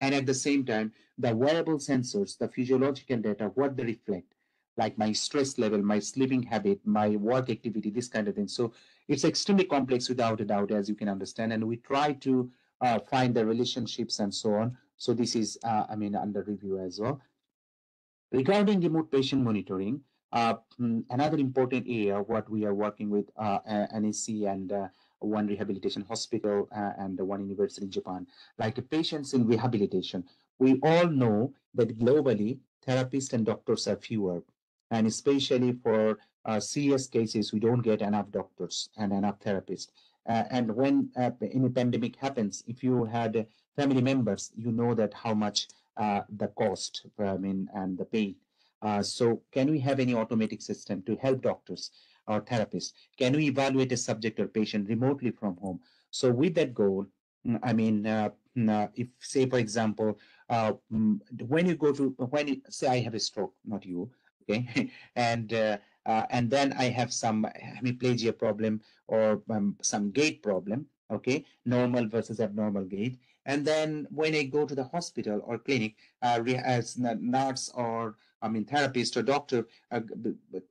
S4: and at the same time, the wearable sensors, the physiological data, what they reflect, like my stress level, my sleeping habit, my work activity, this kind of thing. So it's extremely complex without a doubt, as you can understand. And we try to uh, find the relationships and so on. So this is, uh, I mean, under review as well. Regarding remote patient monitoring, uh, mm, another important area, what we are working with uh, NEC and uh, one rehabilitation hospital uh, and one university in Japan, like patients in rehabilitation. We all know that globally, therapists and doctors are fewer. And especially for uh, serious cases, we don't get enough doctors and enough therapists. Uh, and when any pandemic happens, if you had family members, you know that how much the cost, I mean, and the pain uh, so can we have any automatic system to help doctors or therapists? Can we evaluate a subject or patient remotely from home? So with that goal, mm, I mean, uh, mm, uh, if say, for example, uh, mm, when you go to, when you, say I have a stroke, not you, okay, and uh, uh, and then I have some hemiplegia problem or um, some gait problem, okay, normal versus abnormal gait. And then when I go to the hospital or clinic, as nurse or I mean, therapist or doctor uh,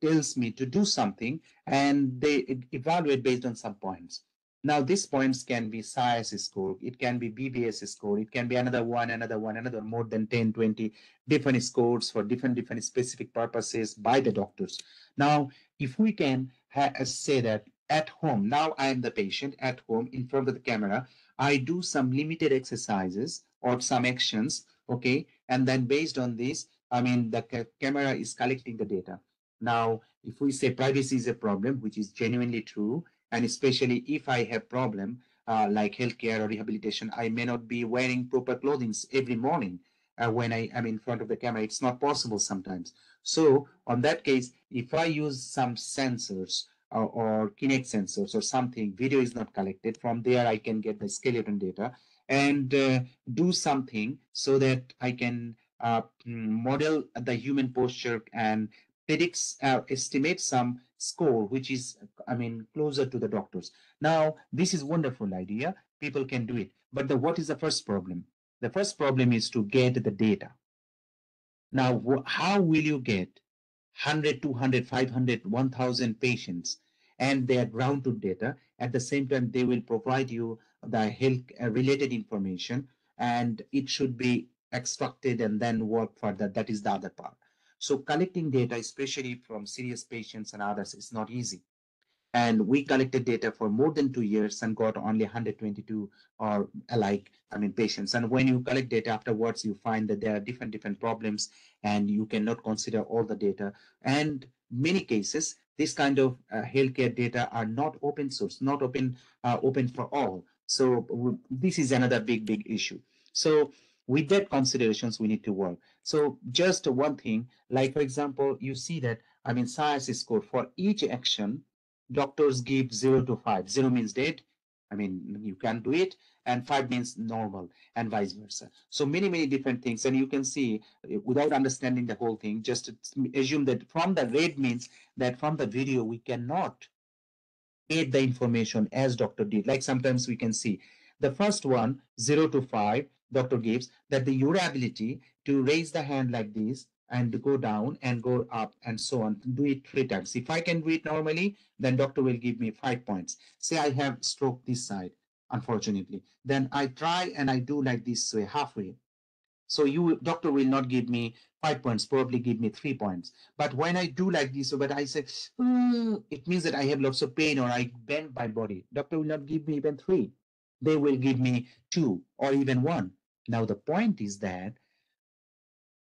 S4: tells me to do something and they evaluate based on some points. Now, these points can be SIAS score, it can be BBS score, it can be another one, another one, another more than 10, 20 different scores for different, different specific purposes by the doctors. Now, if we can uh, say that at home, now I am the patient at home in front of the camera, I do some limited exercises or some actions, okay, and then based on this, I mean, the ca camera is collecting the data. Now, if we say privacy is a problem, which is genuinely true, and especially if I have problem uh, like healthcare or rehabilitation, I may not be wearing proper clothing every morning uh, when I am in front of the camera. It's not possible sometimes. So on that case, if I use some sensors or, Kinect sensors or something, video is not collected. From there, I can get the skeleton data and uh, do something so that I can uh, model the human posture and predicts uh, estimate some score which is i mean closer to the doctors. Now this is wonderful idea. People can do it. But the what is the first problem? The first problem is to get the data. Now how will you get 100 200 500 1000 patients and their ground truth data at the same time they will provide you the health uh, related information and it should be extracted and then work further. That is the other part. So collecting data, especially from serious patients and others, is not easy. And we collected data for more than two years and got only 122 or alike, I mean, patients. And when you collect data afterwards, you find that there are different, different problems and you cannot consider all the data. And many cases, this kind of uh, healthcare data are not open source, not open, uh, open for all. So this is another big, big issue. So with that considerations we need to work so just one thing like for example you see that i mean SIAS score for each action doctors give zero to five. Zero means dead. I mean, you can't do it. And five means normal and vice versa. So many, many different things. And you can see uh, without understanding the whole thing, just assume that from the red means that from the video, we cannot get the information as doctor did. Like sometimes we can see the first one, zero to five, doctor gives that the your ability to raise the hand like this and go down and go up and so on. Do it three times. If I can do it normally, then doctor will give me five points. Say I have stroke this side, unfortunately. Then I try and I do like this way, halfway. So you doctor will not give me five points, probably give me three points. But when I do like this, but I say, mm, it means that I have lots of pain or I bend my body. Doctor will not give me even three. They will give me two or even one. Now the point is that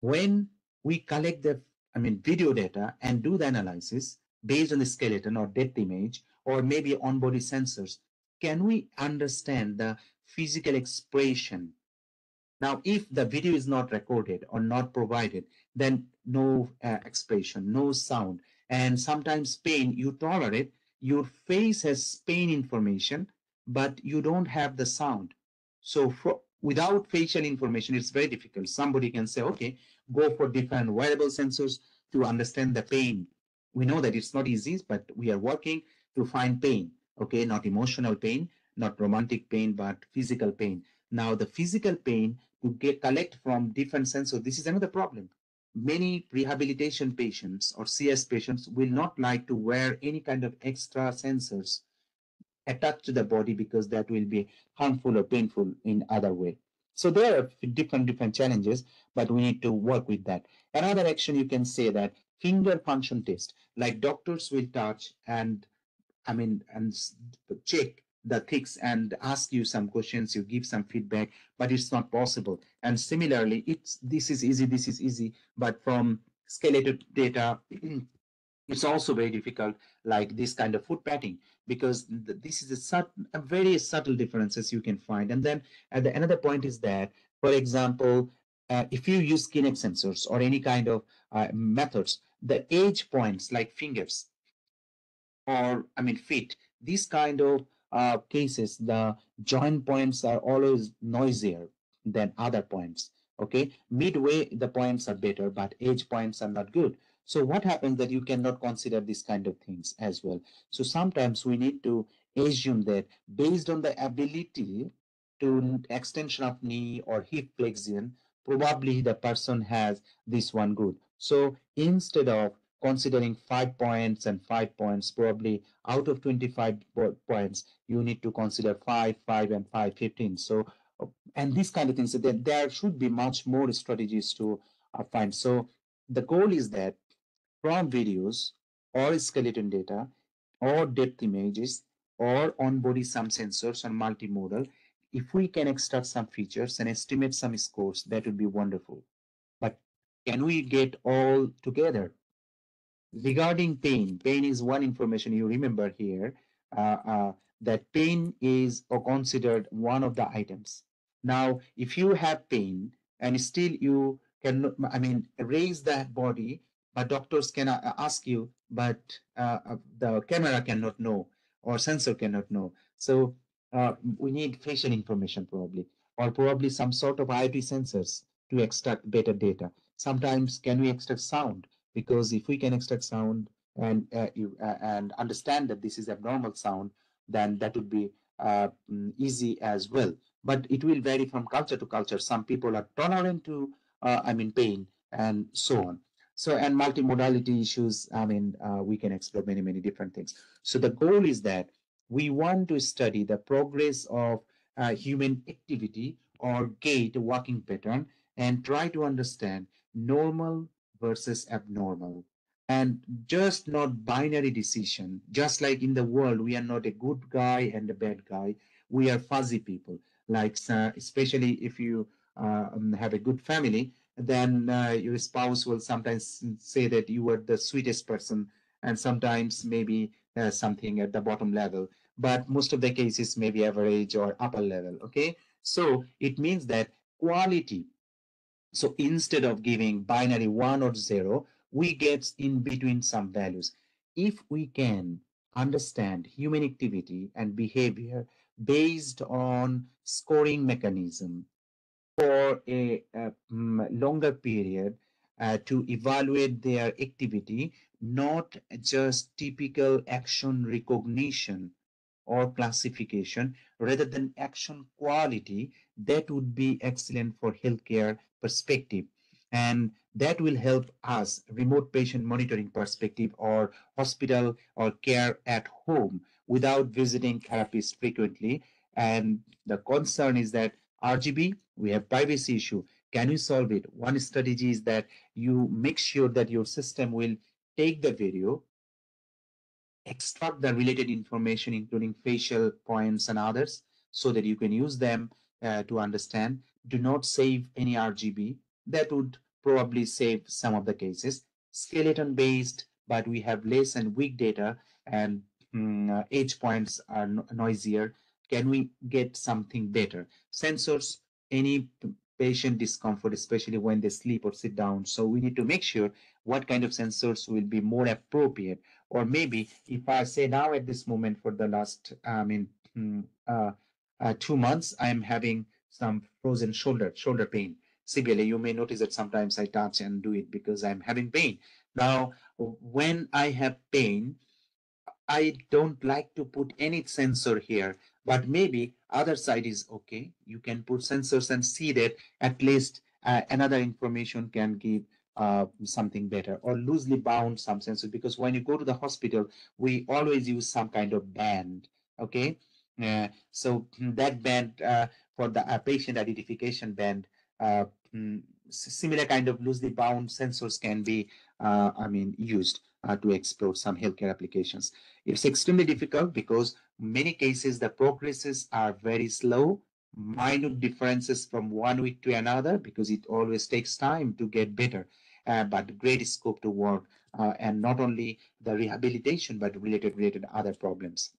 S4: when we collect the I mean video data and do the analysis based on the skeleton or depth image or maybe on body sensors, can we understand the physical expression? Now, if the video is not recorded or not provided, then no uh, expression, no sound, and sometimes pain you tolerate. Your face has pain information, but you don't have the sound. So for, without facial information, it's very difficult. Somebody can say, okay, go for different wearable sensors to understand the pain. We know that it's not easy, but we are working to find pain, okay, not emotional pain, not romantic pain, but physical pain. Now, the physical pain to get collect from different sensors, this is another problem. Many rehabilitation patients or CS patients will not like to wear any kind of extra sensors attached to the body because that will be harmful or painful in other way. So there are different different challenges, but we need to work with that. Another action you can say that finger function test, like doctors will touch and I mean and check the things and ask you some questions, you give some feedback, but it's not possible. And similarly, it's this is easy, this is easy, but from skeletal data, it's also very difficult, like this kind of foot patting because th- this is a, sut- a very subtle differences you can find. And then at the, another point is that, for example, uh, if you use Kinect sensors or any kind of uh, methods, the edge points like fingers or I mean feet, these kind of uh, cases, the joint points are always noisier than other points. Okay, midway the points are better, but edge points are not good. So what happens that you cannot consider these kind of things as well. So sometimes we need to assume that based on the ability to extension of knee or hip flexion, probably the person has this one good. So instead of considering five points and five points, probably out of 25 points, you need to consider five, five, and five, 15. So, and these kind of things, that there should be much more strategies to uh, find. So the goal is that from videos or skeleton data or depth images or on-body some sensors and multimodal, if we can extract some features and estimate some scores, that would be wonderful. But can we get all together? Regarding pain, pain is one information you remember here, uh, uh, that pain is considered one of the items. Now, if you have pain and still you can, I mean, raise the body but doctors can uh, ask you, but uh, uh, the camera cannot know or sensor cannot know. So uh, we need facial information probably, or probably some sort of IoT sensors to extract better data. Sometimes can we extract sound? Because if we can extract sound and uh, you, uh, and understand that this is abnormal sound, then that would be mm, easy as well. But it will vary from culture to culture. Some people are tolerant to, I mean, pain and so on. So, and multimodality issues, I mean, uh, we can explore many, many different things. So the goal is that we want to study the progress of uh, human activity or gait walking pattern and try to understand normal versus abnormal. And just not binary decision. Just like in the world we are not a good guy and a bad guy. We are fuzzy people. Like uh, especially if you uh, have a good family then uh, your spouse will sometimes say that you were the sweetest person and sometimes maybe uh, something at the bottom level. But most of the cases maybe average or upper level okay? So it means that quality. So instead of giving binary one or zero we get in between some values. If we can understand human activity and behavior based on scoring mechanism for a, a mm, longer period uh, to evaluate their activity, not just typical action recognition or classification rather than action quality that would be excellent for healthcare perspective. And that will help us remote patient monitoring perspective or hospital or care at home without visiting therapists frequently. And the concern is that rgb we have privacy issue can you solve it one strategy is that you make sure that your system will take the video extract the related information, including facial points and others, so that you can use them uh, to understand. Do not save any RGB. That would probably save some of the cases. Skeleton based, but we have less and weak data and mm, uh, edge points are no noisier. Can we get something better? Sensors, any patient discomfort, especially when they sleep or sit down. So we need to make sure what kind of sensors will be more appropriate or maybe if I say now at this moment for the last, I mean, hmm, uh, uh, two months, I'm having some frozen shoulder, shoulder pain. Severely, you may notice that sometimes I touch and do it because I'm having pain. Now, when I have pain, I don't like to put any sensor here, but maybe other side is okay. You can put sensors and see that at least uh, another information can give uh, something better or loosely bound some sensors. Because when you go to the hospital we always use some kind of band okay? Uh, so that band uh, for the uh, patient identification band uh, mm, similar kind of loosely bound sensors can be i mean used to explore some healthcare applications. It's extremely difficult because many cases the progresses are very slow minute differences from one week to another because it always takes time to get better uh, but great scope to work uh, and not only the rehabilitation but related related other problems.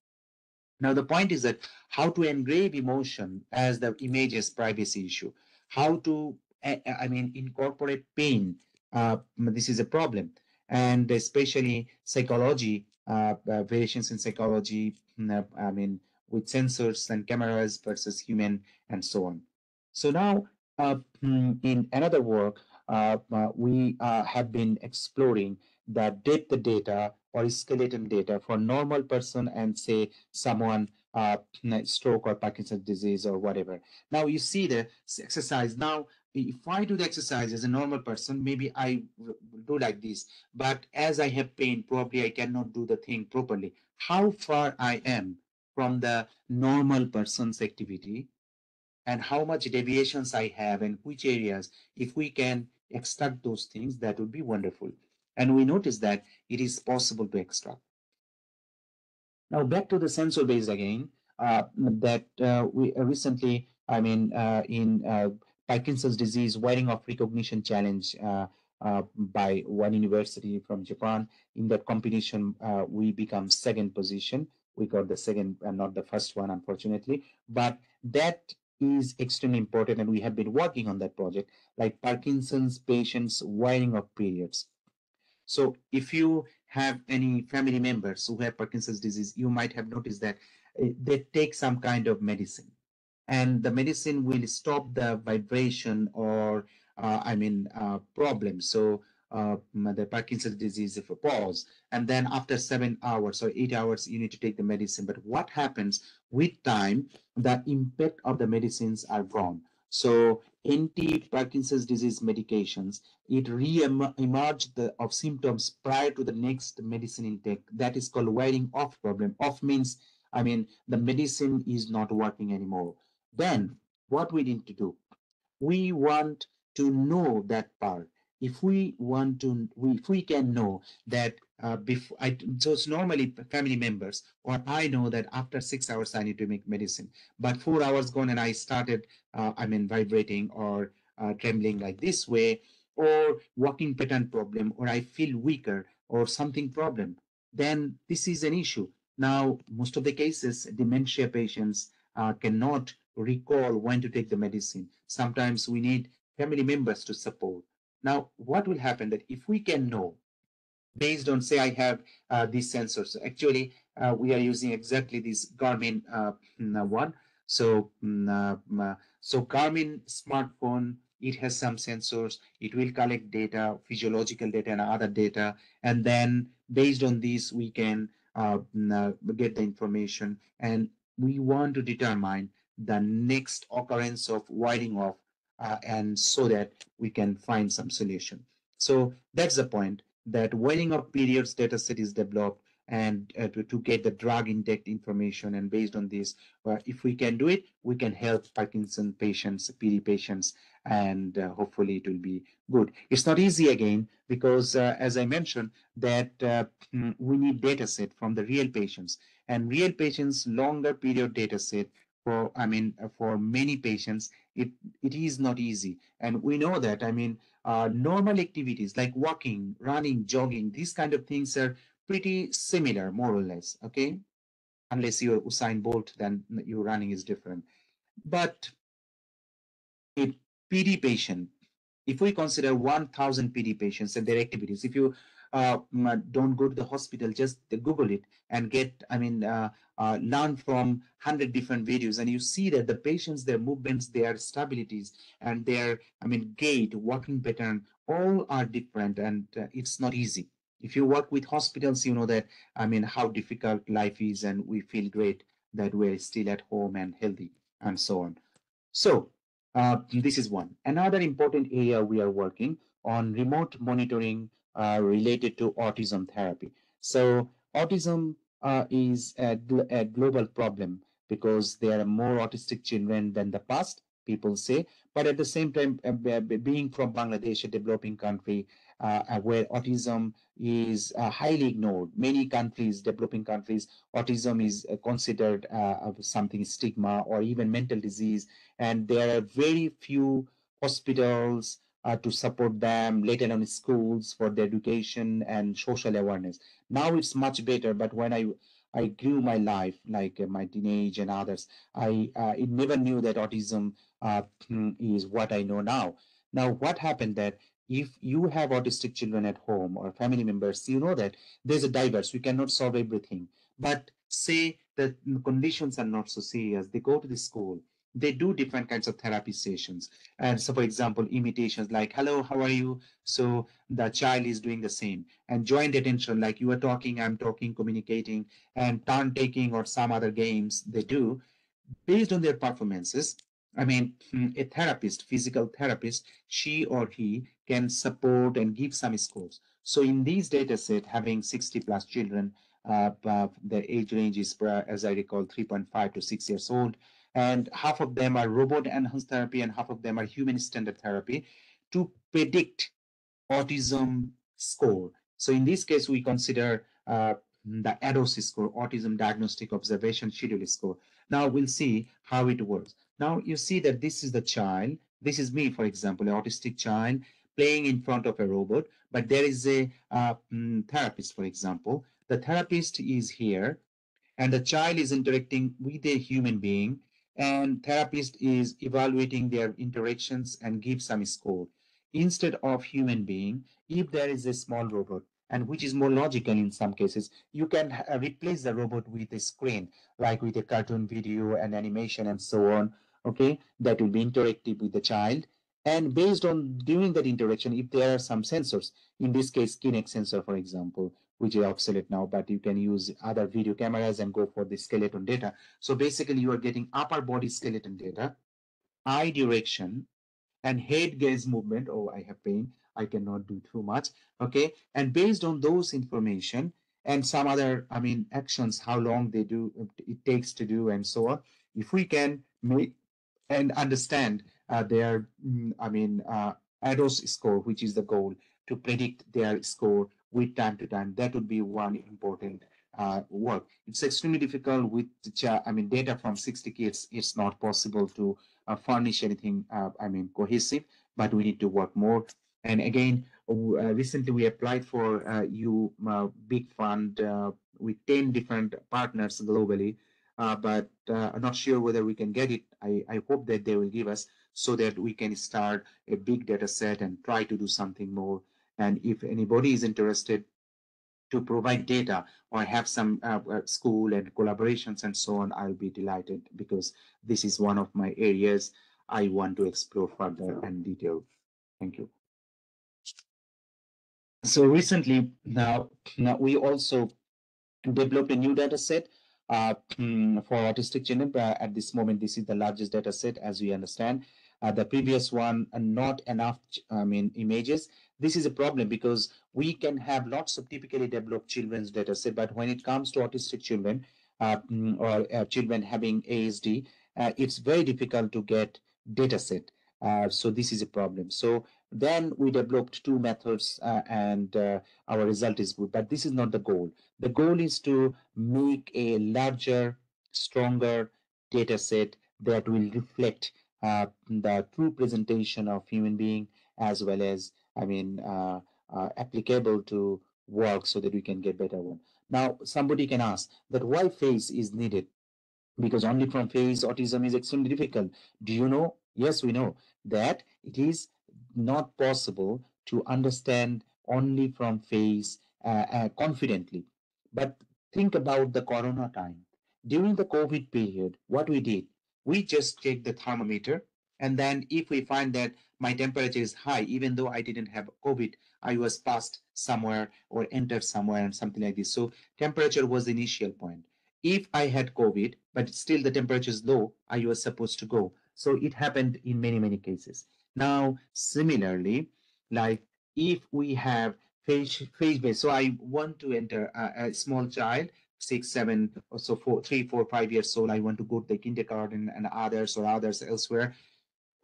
S4: Now the point is that how to engrave emotion as the image's privacy issue how to i mean incorporate pain uh, this is a problem and especially psychology uh, uh, variations in psychology mm, i mean with sensors and cameras versus human and so on so now uh, mm, in another work uh, uh, we uh, have been exploring the depth data or skeleton data for normal person and say someone uh, stroke or Parkinson's disease or whatever. Now you see the exercise. Now, if I do the exercise as a normal person, maybe I do like this. But as I have pain, probably I cannot do the thing properly. How far I am from the normal person's activity and how much deviations I have and which areas, if we can extract those things, that would be wonderful. And we notice that it is possible to extract. Now back to the sensor base again, uh, that uh, we uh, recently, I mean, uh, in uh, Parkinson's disease wearing off recognition challenge uh, uh, by one university from Japan. In that competition, uh, we become second position. We got the second and not the first one, unfortunately. But that is extremely important and we have been working on that project like parkinson's patients wearing off periods so if you have any family members who have parkinson's disease you might have noticed that they take some kind of medicine and the medicine will stop the vibration or uh, i mean uh, problem so uh, the Parkinson's disease if a pause, and then after seven hours or eight hours, you need to take the medicine. But what happens with time? The impact of the medicines are gone. So anti-Parkinson's disease medications, it re-emerge the of symptoms prior to the next medicine intake. That is called wearing off problem. Off means, I mean, the medicine is not working anymore. Then what we need to do? We want to know that part if we want to, if we can know that uh, before, I, so it's normally family members, or I know that after six hours I need to make medicine, but four hours gone and I started, uh, I mean, vibrating or uh, trembling like this way, or walking pattern problem, or I feel weaker or something problem, then this is an issue. Now, most of the cases, dementia patients uh, cannot recall when to take the medicine. Sometimes we need family members to support. Now, what will happen that if we can know based on say I have uh, these sensors. Actually, uh, we are using exactly this Garmin uh, mm, one. So, mm, uh, so Garmin smartphone, it has some sensors. It will collect data, physiological data and other data. And then based on this, we can uh, mm, get the information. And we want to determine the next occurrence of wearing off uh, and so that we can find some solution. So that's the point that wiring off periods data set is developed and uh, to, to, get the drug intake information and based on this uh, if we can do it we can help parkinson patients pd patients and uh, hopefully it will be good it's not easy again because uh, as i mentioned that uh, we need data set from the real patients and real patients longer period data set for i mean for many patients it it is not easy. And we know that i mean uh, normal activities like walking running jogging these kind of things are pretty similar more or less okay? Unless you're usain bolt then your running is different. But a pd patient if we consider 1000 pd patients and their activities if you uh, don't go to the hospital just google it and get i mean uh, uh, learn from 100 different videos. And you see that the patients their movements their stabilities and their i mean gait walking pattern all are different and uh, it's not easy. If you work with hospitals you know that i mean how difficult life is and we feel great that we're still at home and healthy and so on. So uh, this is one. Another important area we are working on remote monitoring uh, related to autism therapy so autism uh, is a, a, global problem because there are more autistic children than the past, people say. But at the same time, uh, being from Bangladesh, a developing country uh, uh where autism is uh, highly ignored, many countries, developing countries, autism is uh, considered something stigma or even mental disease. And there are very few hospitals, uh, to support them later on schools for their education and social awareness. Now it's much better, but when I I grew my life, like uh, my teenage and others, I uh, never knew that autism uh, is what I know now. Now, what happened that if you have autistic children at home or family members, you know that there's a diverse, we cannot solve everything. But say the conditions are not so serious, they go to the school, they do different kinds of therapy sessions. And so, for example, imitations like, hello, how are you? So the child is doing the same. And joint attention, like you are talking, I'm talking, communicating, and turn taking or some other games they do based on their performances. I mean, hmm, a therapist, physical therapist, she or he can support and give some scores. So in these data set, having 60 plus children, uh, the age range is, uh, as I recall, 3.5 to 6 years old and half of them are robot enhanced therapy and half of them are human standard therapy to predict autism score. So in this case, we consider uh, the ADOS score, Autism Diagnostic Observation Schedule score. Now we'll see how it works. Now you see that this is the child. This is me, for example, an autistic child playing in front of a robot, but there is a uh, mm, therapist, for example. The therapist is here and the child is interacting with a human being and therapist is evaluating their interactions and give some score. Instead of human being if there is a small robot and which is more logical in some cases you can uh, replace the robot with a screen like with a cartoon video and animation and so on okay? That will be interactive with the child. And based on doing that interaction if there are some sensors in this case kinect sensor for example which is obsolete now, but you can use other video cameras and go for the skeleton data. So basically you are getting upper body skeleton data, eye direction, and head gaze movement. Oh, I have pain. I cannot do too much. Okay. And based on those information and some other, I mean, actions, how long they do, it takes to do and so on. If we can make and understand uh, their, mm, I mean, uh, ADOS score, which is the goal to predict their score with time to time. That would be one important uh, work. It's extremely difficult with, I mean, data from 60 kids. It's not possible to uh, furnish anything, uh, I mean, cohesive, but we need to work more. And again, uh, recently we applied for uh, you uh, big fund with 10 different partners globally, but I'm not sure whether we can get it. I, I hope that they will give us so that we can start a big data set and try to do something more and if anybody is interested, to provide data or have some uh, uh, school and collaborations and so on, I'll be delighted because this is one of my areas I want to explore further and detail. Thank you. So recently, now, now we also developed a new data set uh, hmm, for autistic children. Uh, at this moment, this is the largest data set as we understand. Uh, the previous one, uh, not enough, I mean, images. This is a problem because we can have lots of typically developed children's data set, but when it comes to autistic children uh, hmm, or uh, children having ASD, it's very difficult to get data set. so this is a problem. So then we developed two methods uh, and uh, our result is good. But this is not the goal. The goal is to make a larger, stronger data set that will reflect uh, the true presentation of human being as well as, I mean, uh, uh, applicable to work so that we can get better one. Now, somebody can ask that why face is needed because only from face autism is extremely difficult. Do you know? Yes, we know that it is not possible to understand only from face uh, uh, confidently. But think about the corona time. During the COVID period, what we did, we just checked the thermometer. And then if we find that my temperature is high, even though I didn't have COVID, I was passed somewhere or entered somewhere and something like this. So temperature was the initial point. If I had COVID, but still the temperature is low, I was supposed to go. So it happened in many, many cases. Now, similarly, like if we have face face based, so I want to enter a, a small child, six, seven, or so four, three, four, five years old. I want to go to the kindergarten and others or others elsewhere,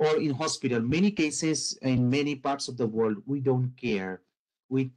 S4: or in hospital. Many cases in many parts of the world, we don't care. We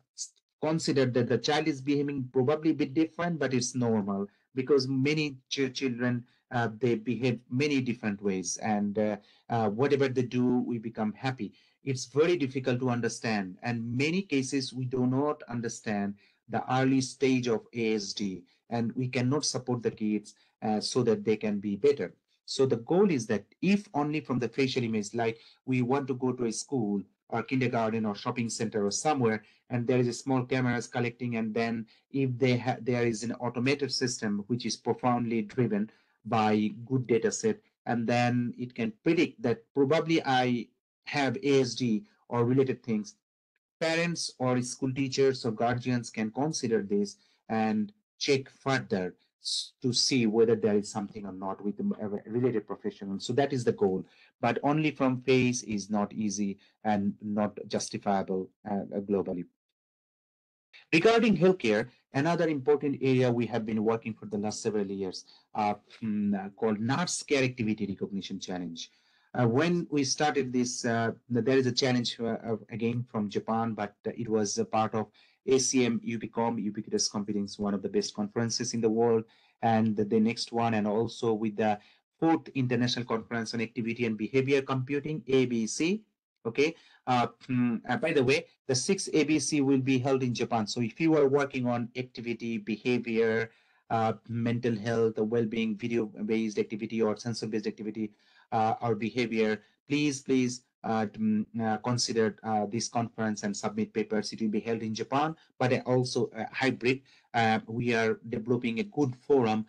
S4: consider that the child is behaving probably a bit different, but it's normal because many ch children uh, they behave many different ways and uh, uh, whatever they do we become happy it's very difficult to understand and many cases we do not understand the early stage of asd and we cannot support the kids uh, so that they can be better so the goal is that if only from the facial image like we want to go to a school or kindergarten or shopping center or somewhere and there is a small cameras collecting and then if they there is an automated system which is profoundly driven by good data set and then it can predict that probably I have ASD or related things. Parents or school teachers or guardians can consider this and check further to see whether there is something or not with the related professional. So that is the goal. But only from face is not easy and not justifiable uh, globally. Regarding healthcare, another important area we have been working for the last several years uh, called Nurse Care Activity Recognition Challenge. Uh, when we started this, uh, there is a challenge uh, again from Japan, but it was a part of ACM UbiComp, Ubiquitous Computing, is one of the best conferences in the world. And the next one, and also with the fourth International Conference on Activity and Behavior Computing, ABC, okay uh, hmm, uh, by the way the sixth abc will be held in japan so if you are working on activity behavior uh, mental health well-being video based activity or sensor based activity uh, or behavior please please uh, hmm, uh, consider this conference and submit papers. It will be held in japan but also hybrid we are developing a good forum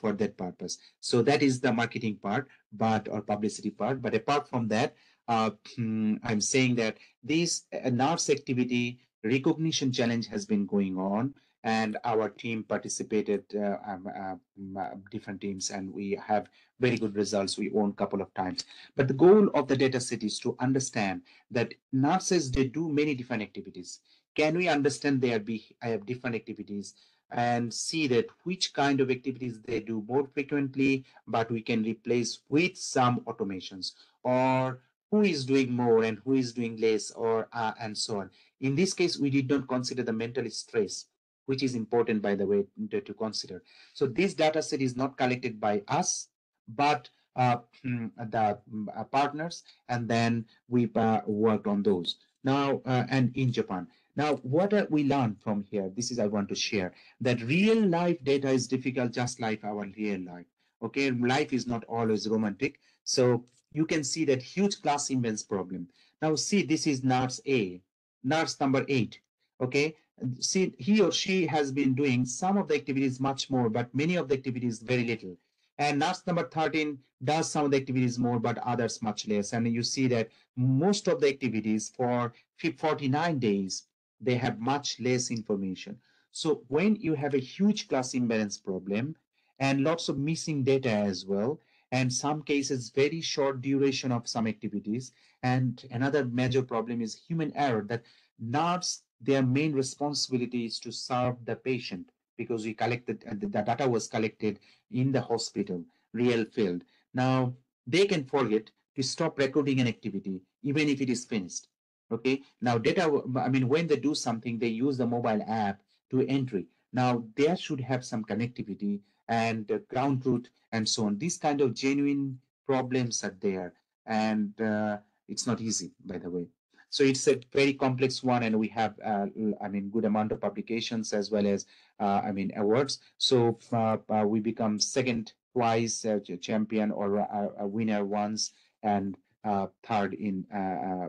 S4: for that purpose. So that is the marketing part but or publicity part. But apart from that uh, hmm, I'm saying that this uh, Nurse activity recognition challenge has been going on and our team participated uh, um, uh, uh, different teams and we have very good results. We won a couple of times. But the goal of the data set is to understand that nurses they do many different activities. Can we understand their be I have different activities and see that which kind of activities they do more frequently but we can replace with some automations? Or who is doing more and who is doing less or uh, and so on. In this case we did not consider the mental stress which is important by the way to, to consider. So this data set is not collected by us but uh, hmm, the uh, partners and then we uh, worked on those. Now uh, and in japan. Now what we learned from here? This is i want to share. That real life data is difficult just like our real life. Okay life is not always romantic. So you can see that huge class imbalance problem. Now see, this is Nurse A, Nurse number eight. Okay, see he or she has been doing some of the activities much more, but many of the activities very little. And nurse number 13 does some of the activities more, but others much less. And you see that most of the activities for 49 days, they have much less information. So when you have a huge class imbalance problem and lots of missing data as well, and some cases very short duration of some activities, and another major problem is human error that nurse their main responsibility is to serve the patient because we collected uh, the data was collected in the hospital real field. Now they can forget to stop recording an activity even if it is finished. Okay? Now data i mean when they do something they use the mobile app to entry. Now there should have some connectivity and uh, ground truth and so on. These kind of genuine problems are there and uh, it's not easy by the way so it's a very complex one, and we have, uh, I mean, good amount of publications as well as, uh, I mean, awards. So uh, uh we become second twice uh, champion or a, winner once and uh, third in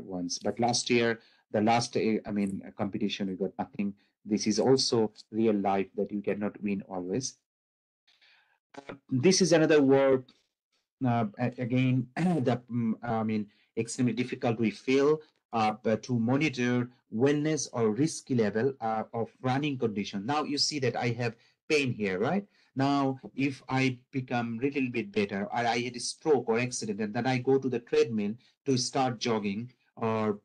S4: once. But last year, the last, I mean, competition, we got nothing. This is also real life that you cannot win always. this is another word. again, the, mm, I mean, extremely difficult we feel uh, to monitor wellness or risk level uh, of running condition. Now you see that I have pain here, right? Now, if I become a little bit better, or I had a stroke or accident, and then I go to the treadmill to start jogging or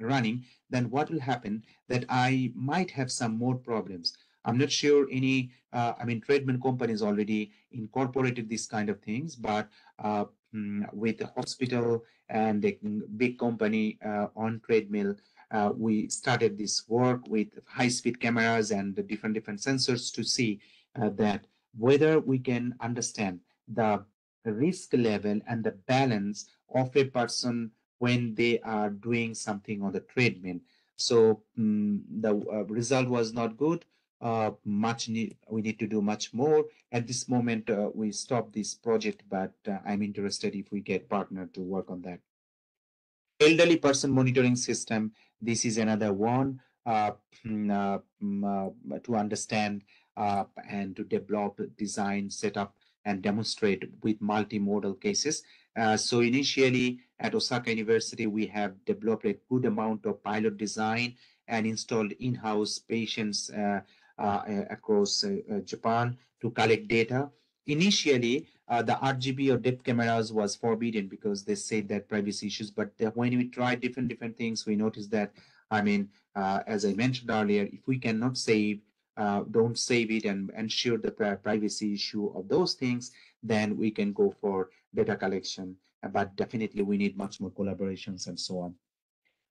S4: running, then what will happen that I might have some more problems. I'm not sure any, uh, I mean, treadmill companies already incorporated these kind of things, but uh, mm, with the hospital and a big company uh, on treadmill, uh, we started this work with high-speed cameras and different different sensors to see uh, that whether we can understand the risk level and the balance of a person when they are doing something on the treadmill. So um, the uh, result was not good. Uh, much need we need to do much more. At this moment uh, we stop this project but uh, i'm interested if we get partner to work on that. Elderly person monitoring system this is another one uh, mm, uh, mm, to understand and to develop design setup and demonstrate with multimodal cases. So initially at osaka university we have developed a good amount of pilot design and installed in-house patients across uh, uh, Japan to collect data. Initially, the RGB or depth cameras was forbidden because they said that privacy issues. But when we tried different different things, we noticed that I mean, as I mentioned earlier, if we cannot save uh, don't save it and ensure the privacy issue of those things, then we can go for data collection. But definitely we need much more collaborations and so on.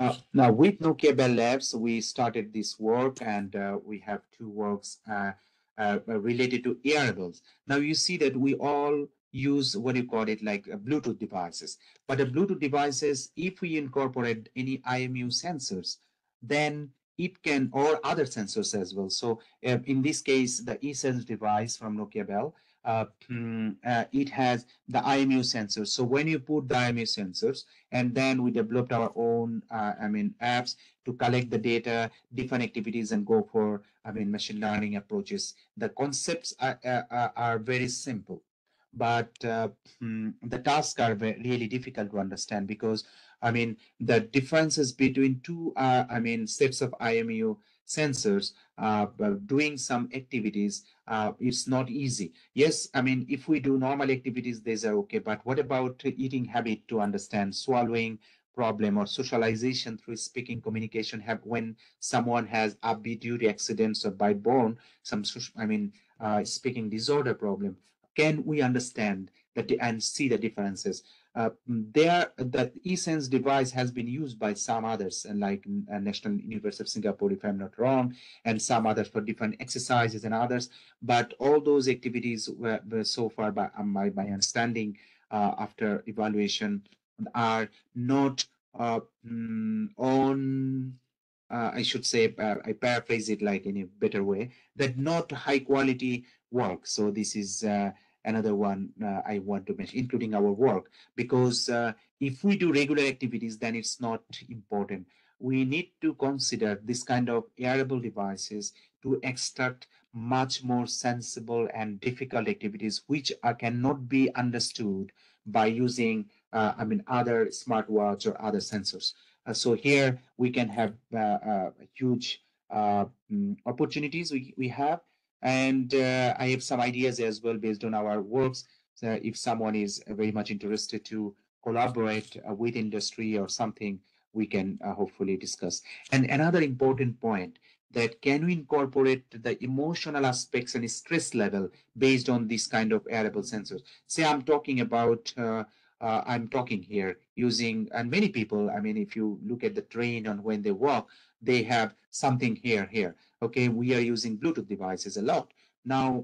S4: Uh, now with Nokia Bell Labs, we started this work and uh, we have two works uh, uh related to wearables. Now you see that we all use what you call it like uh, Bluetooth devices. But the Bluetooth devices, if we incorporate any IMU sensors, then it can, or other sensors as well. So uh, in this case, the eSense device from Nokia Bell, uh, mm, uh, it has the IMU sensors. So when you put the IMU sensors, and then we developed our own, uh, I mean, apps to collect the data, different activities, and go for, I mean, machine learning approaches. The concepts are, are, are very simple, but uh, mm, the tasks are really difficult to understand because, I mean, the differences between two, uh, I mean, sets of IMU sensors uh, doing some activities uh, it's not easy. Yes i mean if we do normal activities these are okay but what about eating habit to understand swallowing problem or socialization through speaking communication have when someone has upbeat duty accidents or bite born some i mean uh, speaking disorder problem. Can we understand that and see the differences there, the eSense device has been used by some others, and like uh, National University of Singapore, if I'm not wrong, and some others for different exercises and others. But all those activities were, were so far, by um, my, my understanding, uh, after evaluation, are not uh, mm, on uh, I should say, uh, I paraphrase it like in a better way, that not high quality work. So this is uh, another one uh, I want to mention, including our work, because uh, if we do regular activities, then it's not important. we need to consider this kind of wearable devices to extract much more sensible and difficult activities which are, cannot be understood by using uh, I mean other smartwatch or other sensors. Uh, so here we can have uh, uh huge mm, opportunities we, we have and uh, I have some ideas as well based on our works. So if someone is very much interested to collaborate with industry or something, we can hopefully discuss. And another important point that can we incorporate the emotional aspects and stress level based on this kind of wearable sensors say i'm talking about uh, uh, i'm talking here using and many people i mean if you look at the train on when they walk they have something here here okay we are using bluetooth devices a lot now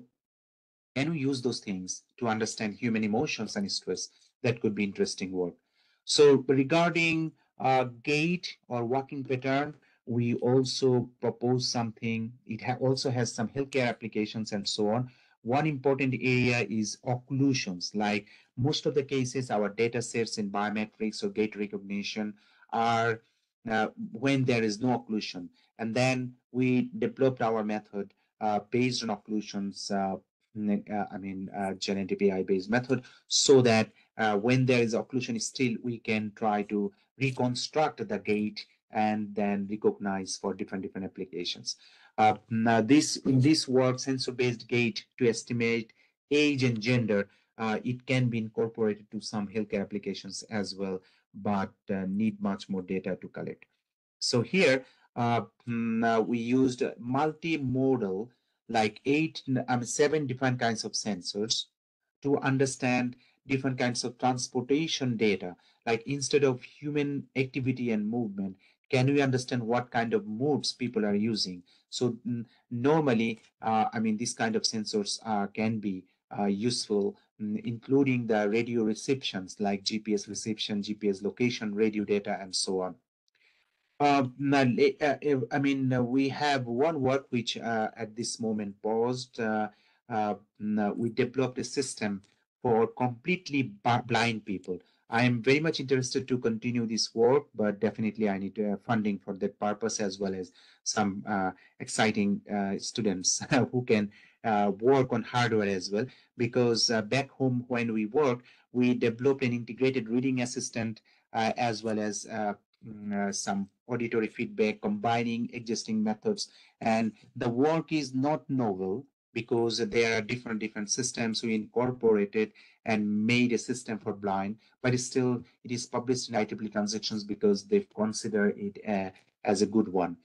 S4: can we use those things to understand human emotions and stress that could be interesting work so regarding uh, gait or walking pattern we also propose something. It ha also has some healthcare applications and so on. One important area is occlusions. Like most of the cases, our data sets in biometrics or gait recognition are uh, when there is no occlusion. And then we developed our method uh, based on occlusions, uh, uh I mean, uh, GenAPI based method, so that uh, when there is occlusion still, we can try to reconstruct the gait and then recognize for different different applications. Uh, now this in this work, sensor-based gait to estimate age and gender, it can be incorporated to some healthcare applications as well, but need much more data to collect. So here we used multimodal, like eight, um, seven different kinds of sensors to understand different kinds of transportation data. Like instead of human activity and movement, can we understand what kind of modes people are using so normally uh, i mean these kind of sensors uh, can be uh, useful including the radio receptions like gps reception gps location radio data and so on uh, now, uh, I mean, uh, we have one work which at this moment paused. we developed a system for completely blind people. I am very much interested to continue this work, but definitely I need uh, funding for that purpose as well as some uh, exciting uh, students who can uh, work on hardware as well. Because uh, back home when we work, we developed an integrated reading assistant uh, as well as mm, some auditory feedback, combining existing methods. And the work is not novel, because there are different different systems we incorporated and made a system for blind but still it is published in IEEE transactions because they've considered it uh, as a good one.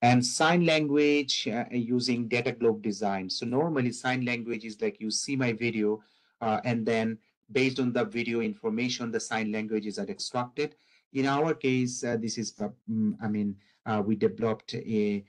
S4: And sign language uh, using data glove design. So normally sign language is like you see my video uh, and then based on the video information the sign languages are extracted in our case uh, this is uh, mm, i mean uh, we developed a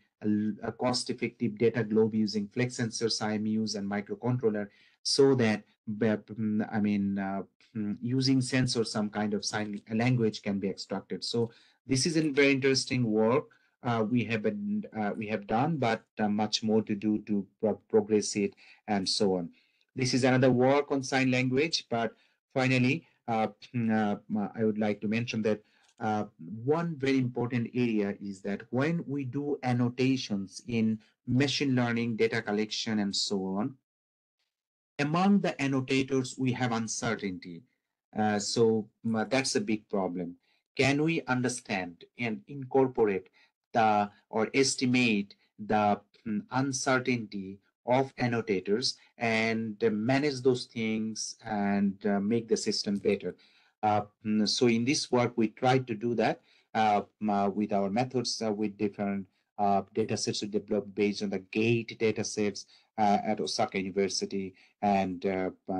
S4: a, cost-effective data glove using flex sensors, IMUs, and microcontroller, so that mm, I mean uh, mm, using sensor some kind of sign language can be extracted. So this is a very interesting work uh, we have been uh, we have done, but uh, much more to do to pro progress it and so on. This is another work on sign language, but finally, I would like to mention that uh, one very important area is that when we do annotations in machine learning, data collection, and so on, among the annotators, we have uncertainty. Uh, so uh, that's a big problem. Can we understand and incorporate the or estimate the um, uncertainty of annotators and manage those things and uh, make the system better? Uh, mm, so in this work, we try to do that uh, with our methods uh, with different data sets we developed based on the gait data sets at Osaka University. And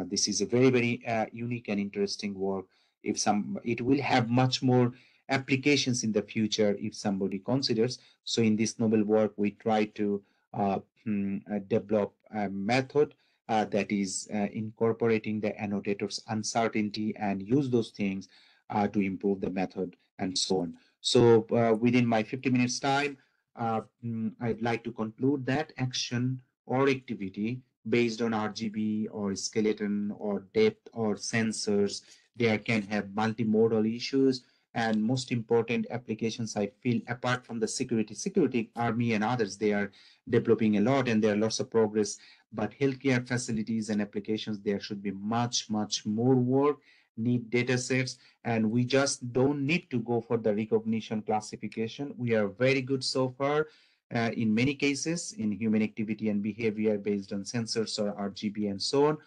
S4: this is a very, very unique and interesting work. If some, it will have much more applications in the future if somebody considers. So in this novel work, we try to uh, hmm, uh, develop a method uh, that is uh, incorporating the annotator's uncertainty and use those things uh, to improve the method and so on. So uh, within my 50 minutes time, uh, mm, I'd like to conclude that action or activity based on RGB or skeleton or depth or sensors. There can have multimodal issues and most important applications I feel apart from the security, security army and others, they are developing a lot and there are lots of progress, but healthcare facilities and applications, there should be much, much more work, need data sets, and we just don't need to go for the recognition classification. We are very good so far. Uh, in many cases, in human activity and behavior based on sensors or RGB and so on.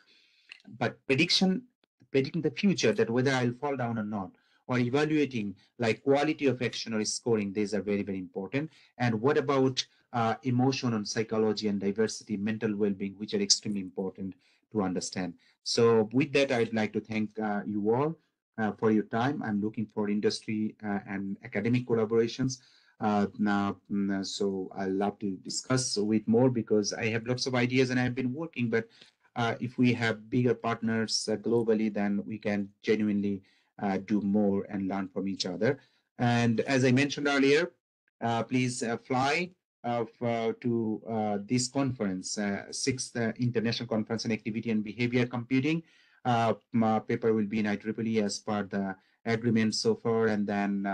S4: But prediction, predicting the future that whether I'll fall down or not, or evaluating like quality of action or scoring, these are very, very important. And what about uh, emotion and psychology and diversity, mental well-being, which are extremely important to understand. So with that, I'd like to thank uh, you all uh, for your time. I'm looking for industry uh, and academic collaborations. Uh, now, mm, so I love to discuss with more because I have lots of ideas and I've been working, but uh, if we have bigger partners globally, then we can genuinely uh, do more and learn from each other. And as I mentioned earlier, uh, please uh, to this conference, sixth International Conference on Activity and Behavior Computing. my paper will be in IEEE as per the agreement so far, and then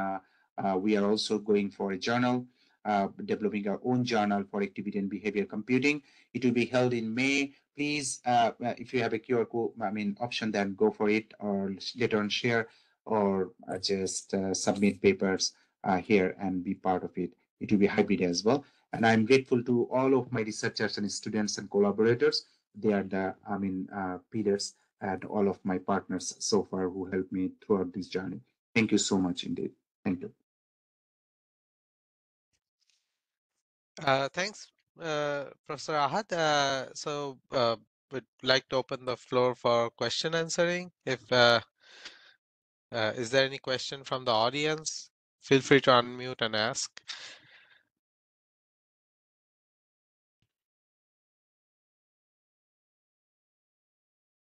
S4: we are also going for a journal uh, developing our own journal for activity and behavior computing. It will be held in May. Please, uh, uh if you have a QR code, I mean, option, then go for it or later on share or uh, just uh, submit papers here and be part of it. It will be hybrid as well. And I'm grateful to all of my researchers and students and collaborators. They are the, I mean, peers and all of my partners so far who helped me throughout this journey. Thank you so much indeed. Thank you.
S1: Uh, thanks, uh, Professor Ahad. Uh, so uh, we'd like to open the floor for question answering. If uh, uh, is there any question from the audience, feel free to unmute and ask.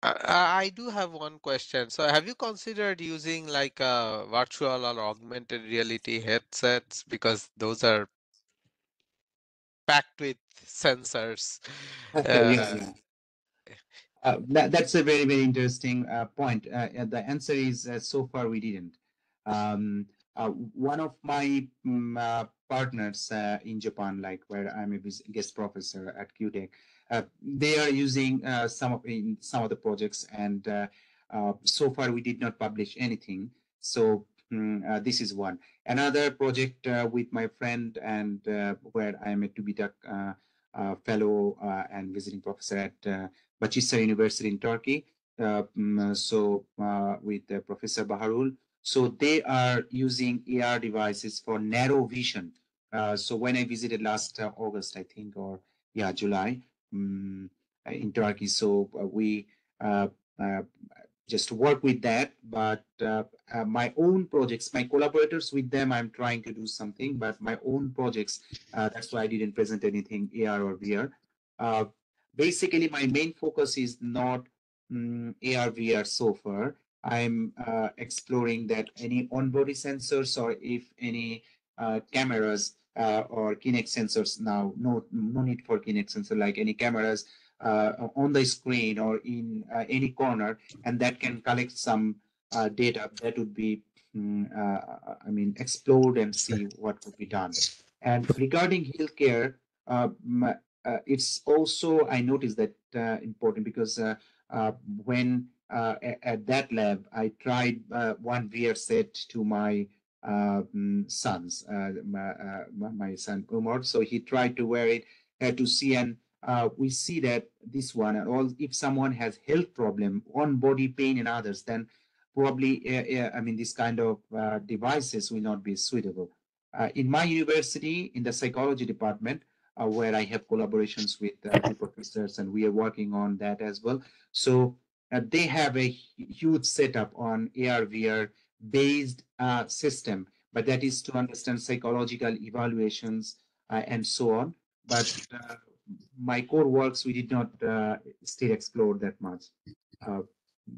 S1: I, I do have one question. So have you considered using like a virtual or augmented reality headsets because those are packed with sensors.
S4: Yeah. Uh, that, that's a very, very interesting uh, point. Uh, the answer is uh, so far we didn't. Um, uh, one of my um, partners in Japan, like where I'm a guest professor at Kyutech, Uh, they are using uh, some of in some of the projects, and uh, so far we did not publish anything. So um, this is one. Another project uh, with my friend and uh, where I am a TÜBİTAK uh, fellow and visiting professor at uh, University in Turkey. Um, so with Professor Baharul. So they are using AR devices for narrow vision. so when I visited last August, I think, or yeah, July um, in Turkey, so we uh, uh, just work with that. But uh, uh, my own projects, my collaborators with them, I'm trying to do something. But my own projects, uh, that's why I didn't present anything AR or VR. Uh, basically, my main focus is not um, mm, AR VR so far. I'm uh, exploring that any on-body sensors or if any uh, cameras or Kinect sensors now, no, no need for Kinect sensor, like any cameras uh, on the screen or in uh, any corner, and that can collect some uh, data that would be, um, I mean, explored and see what could be done. And regarding healthcare, it's also I noticed that important because when uh, at that lab, I tried uh, one VR set to my uh, sons, my, my, son Umar. So he tried to wear it to see, and uh, we see that this one, and all if someone has health problem, on body pain and others, then probably, uh, uh, I mean, this kind of uh, devices will not be suitable. Uh, in my university, in the psychology department, uh, where I have collaborations with professors, and we are working on that as well. So they have a huge setup on AR Based system, but that is to understand psychological evaluations and so on. But my core works we did not uh, still explore that much. Uh,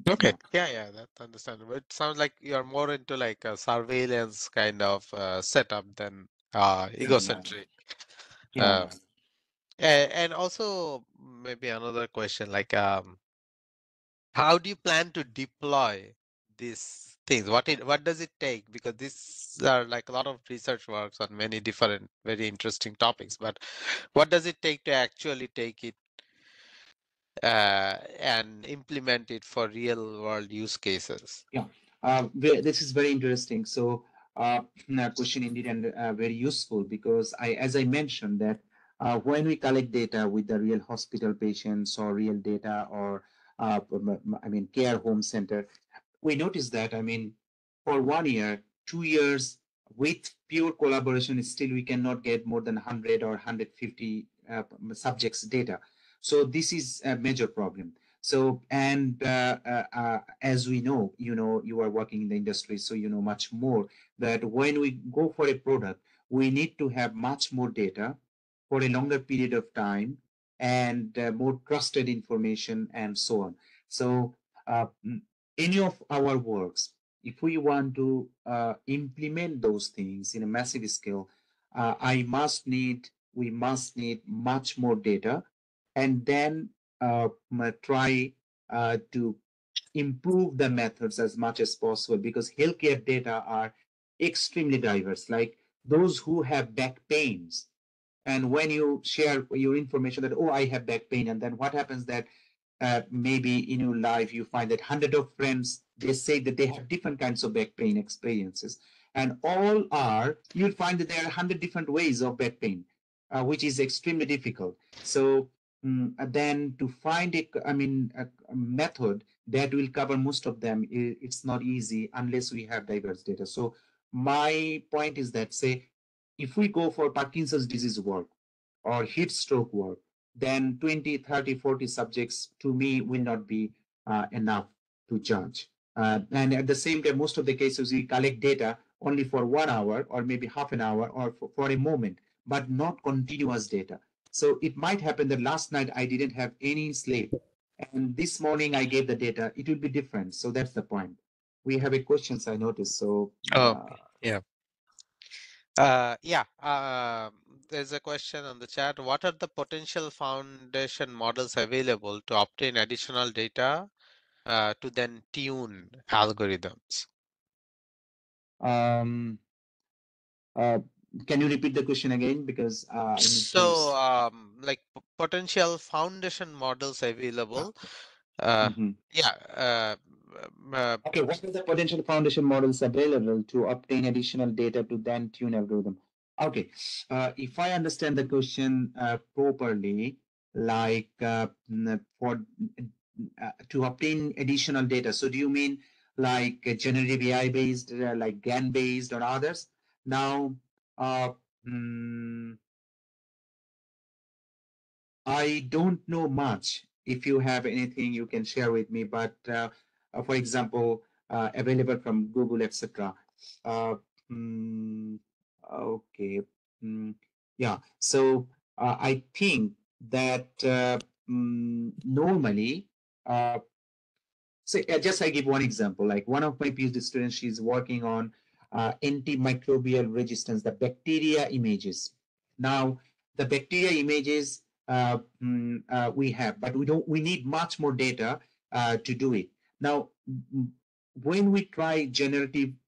S1: okay, yeah, yeah, that's understandable. It sounds like you're more into like a surveillance kind of uh, setup than uh, egocentric. Yeah. Uh, and, and also maybe another question like um, how do you plan to deploy this things? What it what does it take? Because these are like a lot of research works on many different, very interesting topics. But what does it take to actually take it uh, and implement it for real world use cases?
S4: Yeah, uh, this is very interesting. So, uh, question indeed and uh, very useful because I, as I mentioned, that uh, when we collect data with the real hospital patients or real data or uh, I mean care home center, we notice that I mean for one year, two years with pure collaboration, still we cannot get more than 100 or 150 uh, subjects data. So this is a major problem. So, and uh, uh, uh, as we know, you know, you are working in the industry, so you know much more that when we go for a product, we need to have much more data for a longer period of time and uh, more trusted information and so on. So, uh, any of our works, if we want to uh, implement those things in a massive scale, I must need, we must need much more data and then uh, try uh, to improve the methods as much as possible because healthcare data are extremely diverse. Like those who have back pains, and when you share your information that oh I have back pain, and then what happens that uh, maybe in your life you find that hundred of friends they say that they have different kinds of back pain experiences, and all are you'll find that there are hundred different ways of back pain, uh, which is extremely difficult. So um, then to find a, I mean, a, method that will cover most of them, it's not easy unless we have diverse data. So my point is that say, if we go for Parkinson's disease work or heat stroke work, then 20, 30, 40 subjects to me will not be uh, enough to judge. Uh, and at the same time, most of the cases we collect data only for one hour or maybe half an hour or for, for a moment, but not continuous data. So it might happen that last night I didn't have any sleep. And this morning I gave the data. It will be different. So that's the point. We have a questions I noticed. So
S1: oh, uh, yeah. Uh, yeah, uh, there's a question on the chat. What are the potential foundation models available to obtain additional data uh, to then tune algorithms?
S4: Um, uh, can you repeat the question again because uh,
S1: so um, like potential foundation models available uh, mm-hmm. yeah uh,
S4: uh, okay what are the potential foundation models available to obtain additional data to then tune algorithm okay uh, if i understand the question uh, properly like uh, for to obtain additional data so do you mean like generative ai based like GAN based or others now uh, mm, I don't know much. If you have anything you can share with me, but uh, uh, for example, uh, available from Google, etc. Uh, okay, mm, yeah. So uh, I think that uh, mm, normally, uh, so just I give one example. Like one of my PhD students, she's working on uh, antimicrobial resistance, the bacteria images. Now, the bacteria images uh, mm, uh, we have, but we don't. We need much more data uh, to do it. Now, when we try generative uh,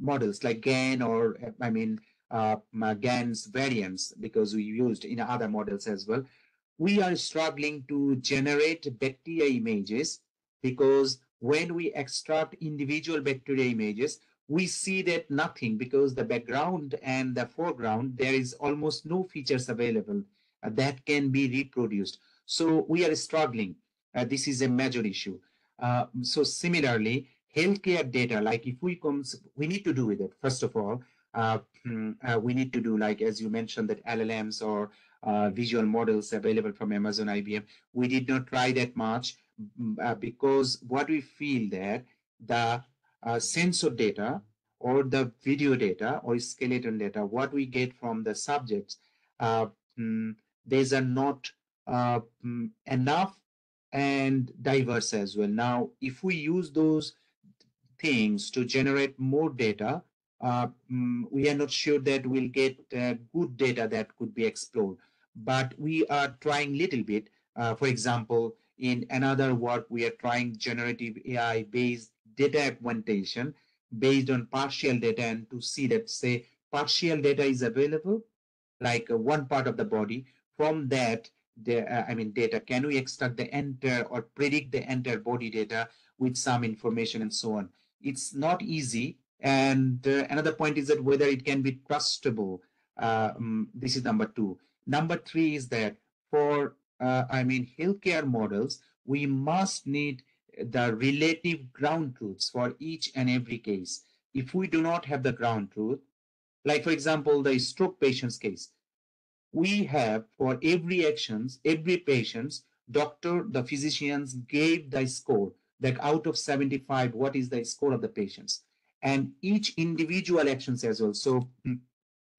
S4: models like GAN or I mean uh, GAN's variants, because we used in other models as well, we are struggling to generate bacteria images because when we extract individual bacteria images, we see that nothing because the background and the foreground, there is almost no features available uh, that can be reproduced. So we are struggling. Uh, this is a major issue. Uh, so similarly, healthcare data, like if we come, we need to do with it. First of all, uh, hmm, uh, we need to do like, as you mentioned, that LLMs or uh, visual models available from Amazon, IBM. We did not try that much mm, because what we feel that the uh, sensor data or the video data or skeleton data, what we get from the subjects, uh, mm, these are not uh, mm, enough and diverse as well. Now, if we use those things to generate more data, uh, mm, we are not sure that we'll get uh, good data that could be explored. But we are trying little bit. Uh, for example, in another work, we are trying generative AI based data augmentation based on partial data and to see that say partial data is available like uh, one part of the body from that the, uh, I mean data can we extract the entire or predict the entire body data with some information and so on it's not easy. And uh, another point is that whether it can be trustable um, this is number two. Number three is that for uh, I mean healthcare models we must need the relative ground truths for each and every case. If we do not have the ground truth, like for example, the stroke patient's case, we have for every actions, every patient's doctor, the physicians gave the score that out of 75, what is the score of the patients? And each individual actions as well. So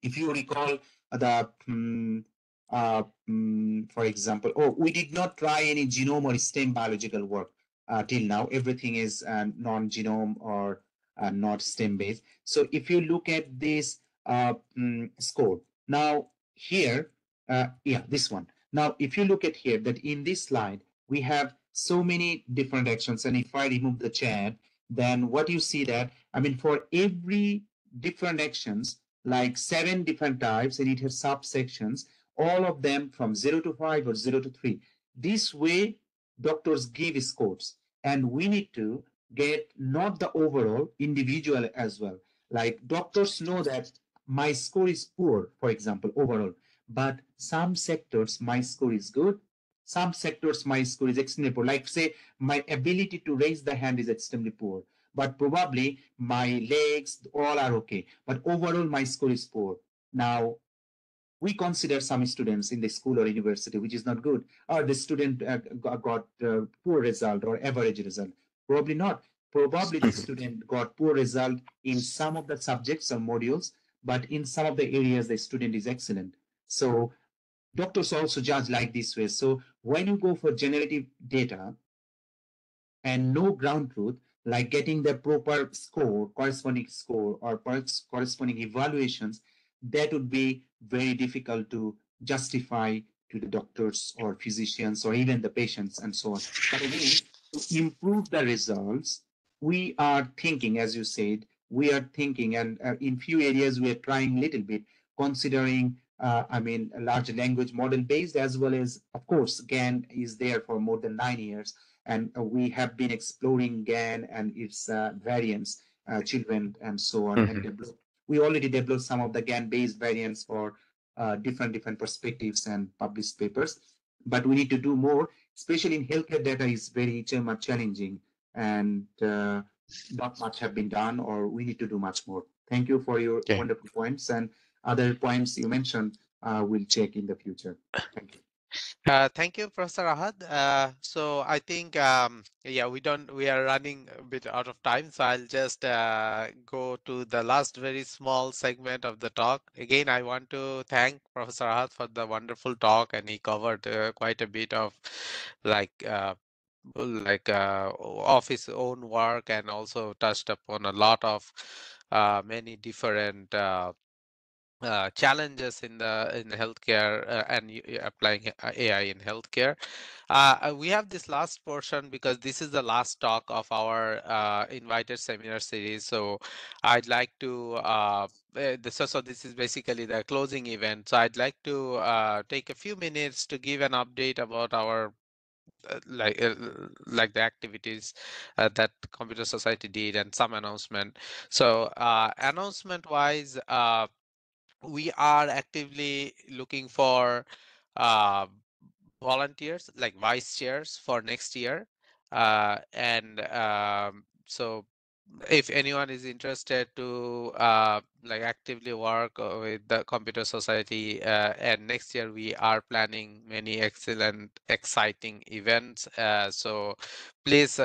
S4: if you recall the um, uh, um, for example, oh, we did not try any genome or stem biological work uh, till now. Everything is uh, non-genome or uh, not stem-based. So if you look at this um, score, now here, uh, yeah, this one. Now, if you look at here, that in this slide, we have so many different actions. And if I remove the chat, then what you see that, I mean, for every different actions, like seven different types, and it has subsections, all of them from zero to five or zero to three. This way, doctors give scores, and we need to get not the overall individual as well. Like doctors know that my score is poor, for example, overall, but some sectors my score is good. Some sectors my score is extremely poor. Like say my ability to raise the hand is extremely poor, but probably my legs all are okay. But overall my score is poor. Now we consider some students in the school or university, which is not good, or the student uh, got uh, poor result or average result. Probably not. Probably the student got poor result in some of the subjects or modules, but in some of the areas the student is excellent. So doctors also judge like this way. So when you go for generative data and no ground truth, like getting the proper score, corresponding score, or corresponding evaluations, that would be very difficult to justify to the doctors or physicians or even the patients and so on. But again, to improve the results, we are thinking, as you said, we are thinking, and uh, in few areas we are trying a little bit, considering, uh, I mean, a large language model based, as well as, of course, GAN is there for more than nine years, and we have been exploring GAN and its uh, variants, uh, children, and so on, mm-hmm. and we already developed some of the GAN-based variants for uh, different different perspectives and published papers. But we need to do more, especially in healthcare data is very much challenging and uh, not much have been done or we need to do much more. Thank you for your okay. wonderful points and other points you mentioned uh, we'll check in the future. Thank you.
S1: Uh, thank you, Professor Ahad. Uh, so I think, um, yeah, we don't, we are running a bit out of time. So I'll just uh, go to the last very small segment of the talk. Again, I want to thank Professor Ahad for the wonderful talk and he covered uh, quite a bit of like, uh, like of his own work and also touched upon a lot of many different uh, challenges in the in healthcare uh, and applying AI in healthcare. Uh, uh, we have this last portion because this is the last talk of our uh, invited seminar series. So I'd like to uh, this, so this is basically the closing event. So I'd like to take a few minutes to give an update about our like uh, like the activities uh, that computer society did and some announcement so uh, announcement wise we are actively looking for uh, volunteers like vice chairs for next year uh, and um, so if anyone is interested to uh, like actively work uh, with the computer society uh, and next year we are planning many excellent exciting events uh, so please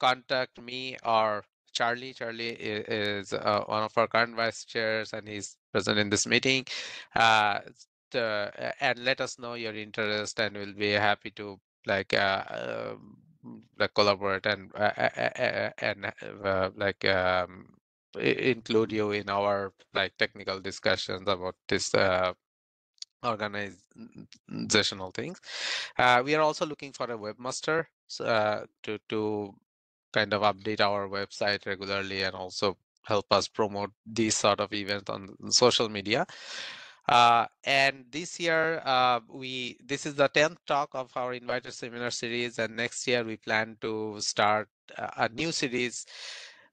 S1: contact me or Charlie. Charlie is, uh, one of our current vice chairs and he's present in this meeting. Uh, to, and let us know your interest and we'll be happy to like uh, um, like collaborate and uh, and uh, like um, include you in our like technical discussions about this uh, organizational things. We are also looking for a webmaster to to kind of update our website regularly and also help us promote these sort of events on social media. Uh, and this year, uh, we this is the 10th talk of our invited seminar series, and next year we plan to start a new series.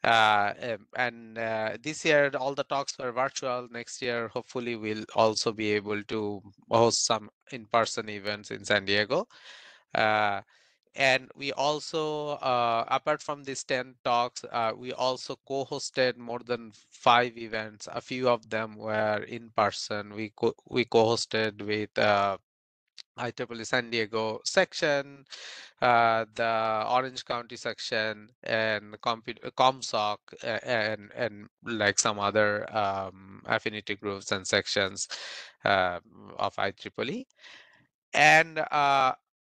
S1: Uh, um, and uh, this year, all the talks were virtual. Next year, hopefully, we'll also be able to host some in-person events in San Diego. And we also uh, apart from these 10 talks uh, we also co-hosted more than five events a few of them were in person we co we co-hosted with uh, IEEE San Diego section, uh, the Orange County section, and ComSoc, and and like some other um, affinity groups and sections uh, of IEEE. And uh,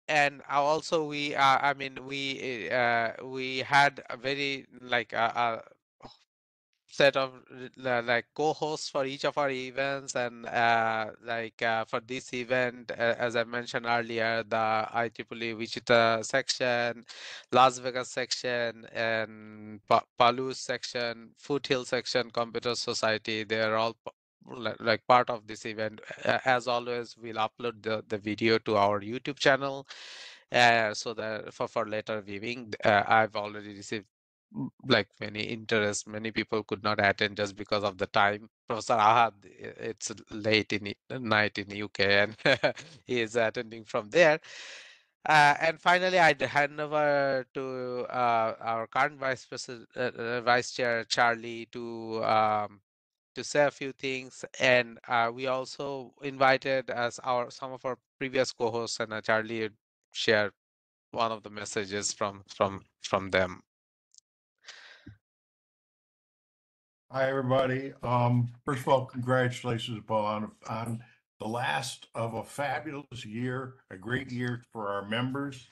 S1: and also we uh, i mean we uh, we had a very like a, a set of like co-hosts for each of our events and uh, like uh, for this event uh, as i mentioned earlier the IEEE Wichita section las vegas section and pa section foothill section computer society they're all like part of this event. As always we'll upload the, the video to our youtube channel uh, so that for, for later viewing uh, i've already received like many interest. Many people could not attend just because of the time. Professor ahad it's late in the night in the uk and he is attending from there. Uh, and finally, I'd hand over to uh, our current vice president, uh, vice chair Charlie, to um, to say a few things. And uh, we also invited as our some of our previous co-hosts and uh, Charlie share one of the messages from from from them.
S5: Hi, everybody. Um, first of all, congratulations, Paul, on, on the last of a fabulous year, a great year for our members.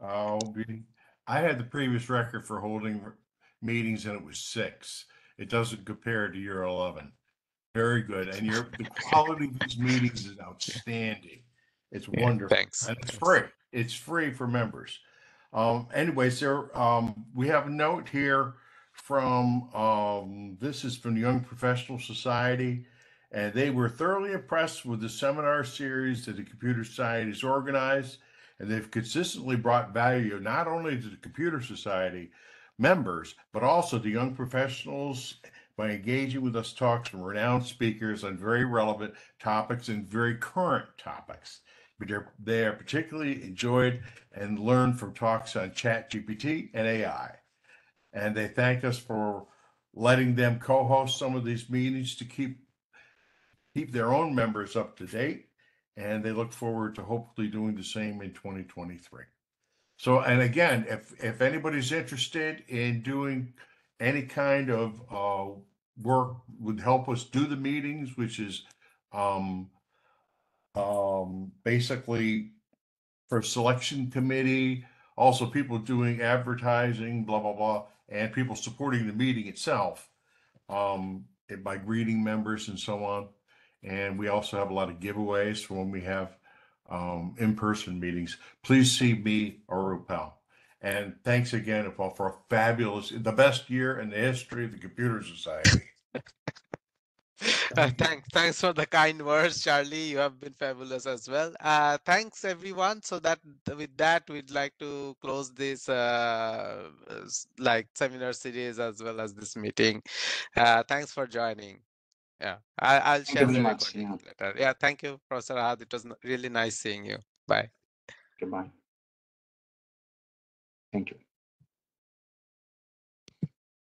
S5: Uh, I had the previous record for holding meetings and it was six. It doesn't compare to year 11. Very good. And your the quality of these meetings is outstanding. It's
S1: Yeah,
S5: wonderful.
S1: thanks.
S5: And it's free. It's free for members. Um, anyways, there, um, we have a note here from, um, this is from the Young Professional Society. And they were thoroughly impressed with the seminar series that the Computer Society has organized. And they've consistently brought value not only to the Computer Society members, but also to young professionals by engaging with us talks from renowned speakers on very relevant topics and very current topics. They are particularly enjoyed and learned from talks on Chat GPT and AI. And they thank us for letting them co-host some of these meetings to keep keep their own members up to date. And they look forward to hopefully doing the same in 2023. So, and again, if if anybody's interested in doing any kind of uh, work would help us do the meetings, which is um, um, basically for selection committee, also people doing advertising, blah blah blah, and people supporting the meeting itself um, by greeting members and so on. And we also have a lot of giveaways for when we have um, in-person meetings, please see me or Upal. And thanks again, Paul, for a fabulous, the best year in the history of the Computer Society.
S1: Uh, thanks, thanks for the kind words, Charlie. You have been fabulous as well. Uh, thanks, everyone. So that with that, we'd like to close this uh, like seminar series as well as this meeting. Uh, thanks for joining. Yeah, I, I'll
S4: Thank
S1: share the
S4: very much. Yeah.
S1: later. Yeah, thank you, Professor Ahad. It was really nice seeing you. Bye.
S4: Goodbye. Thank you.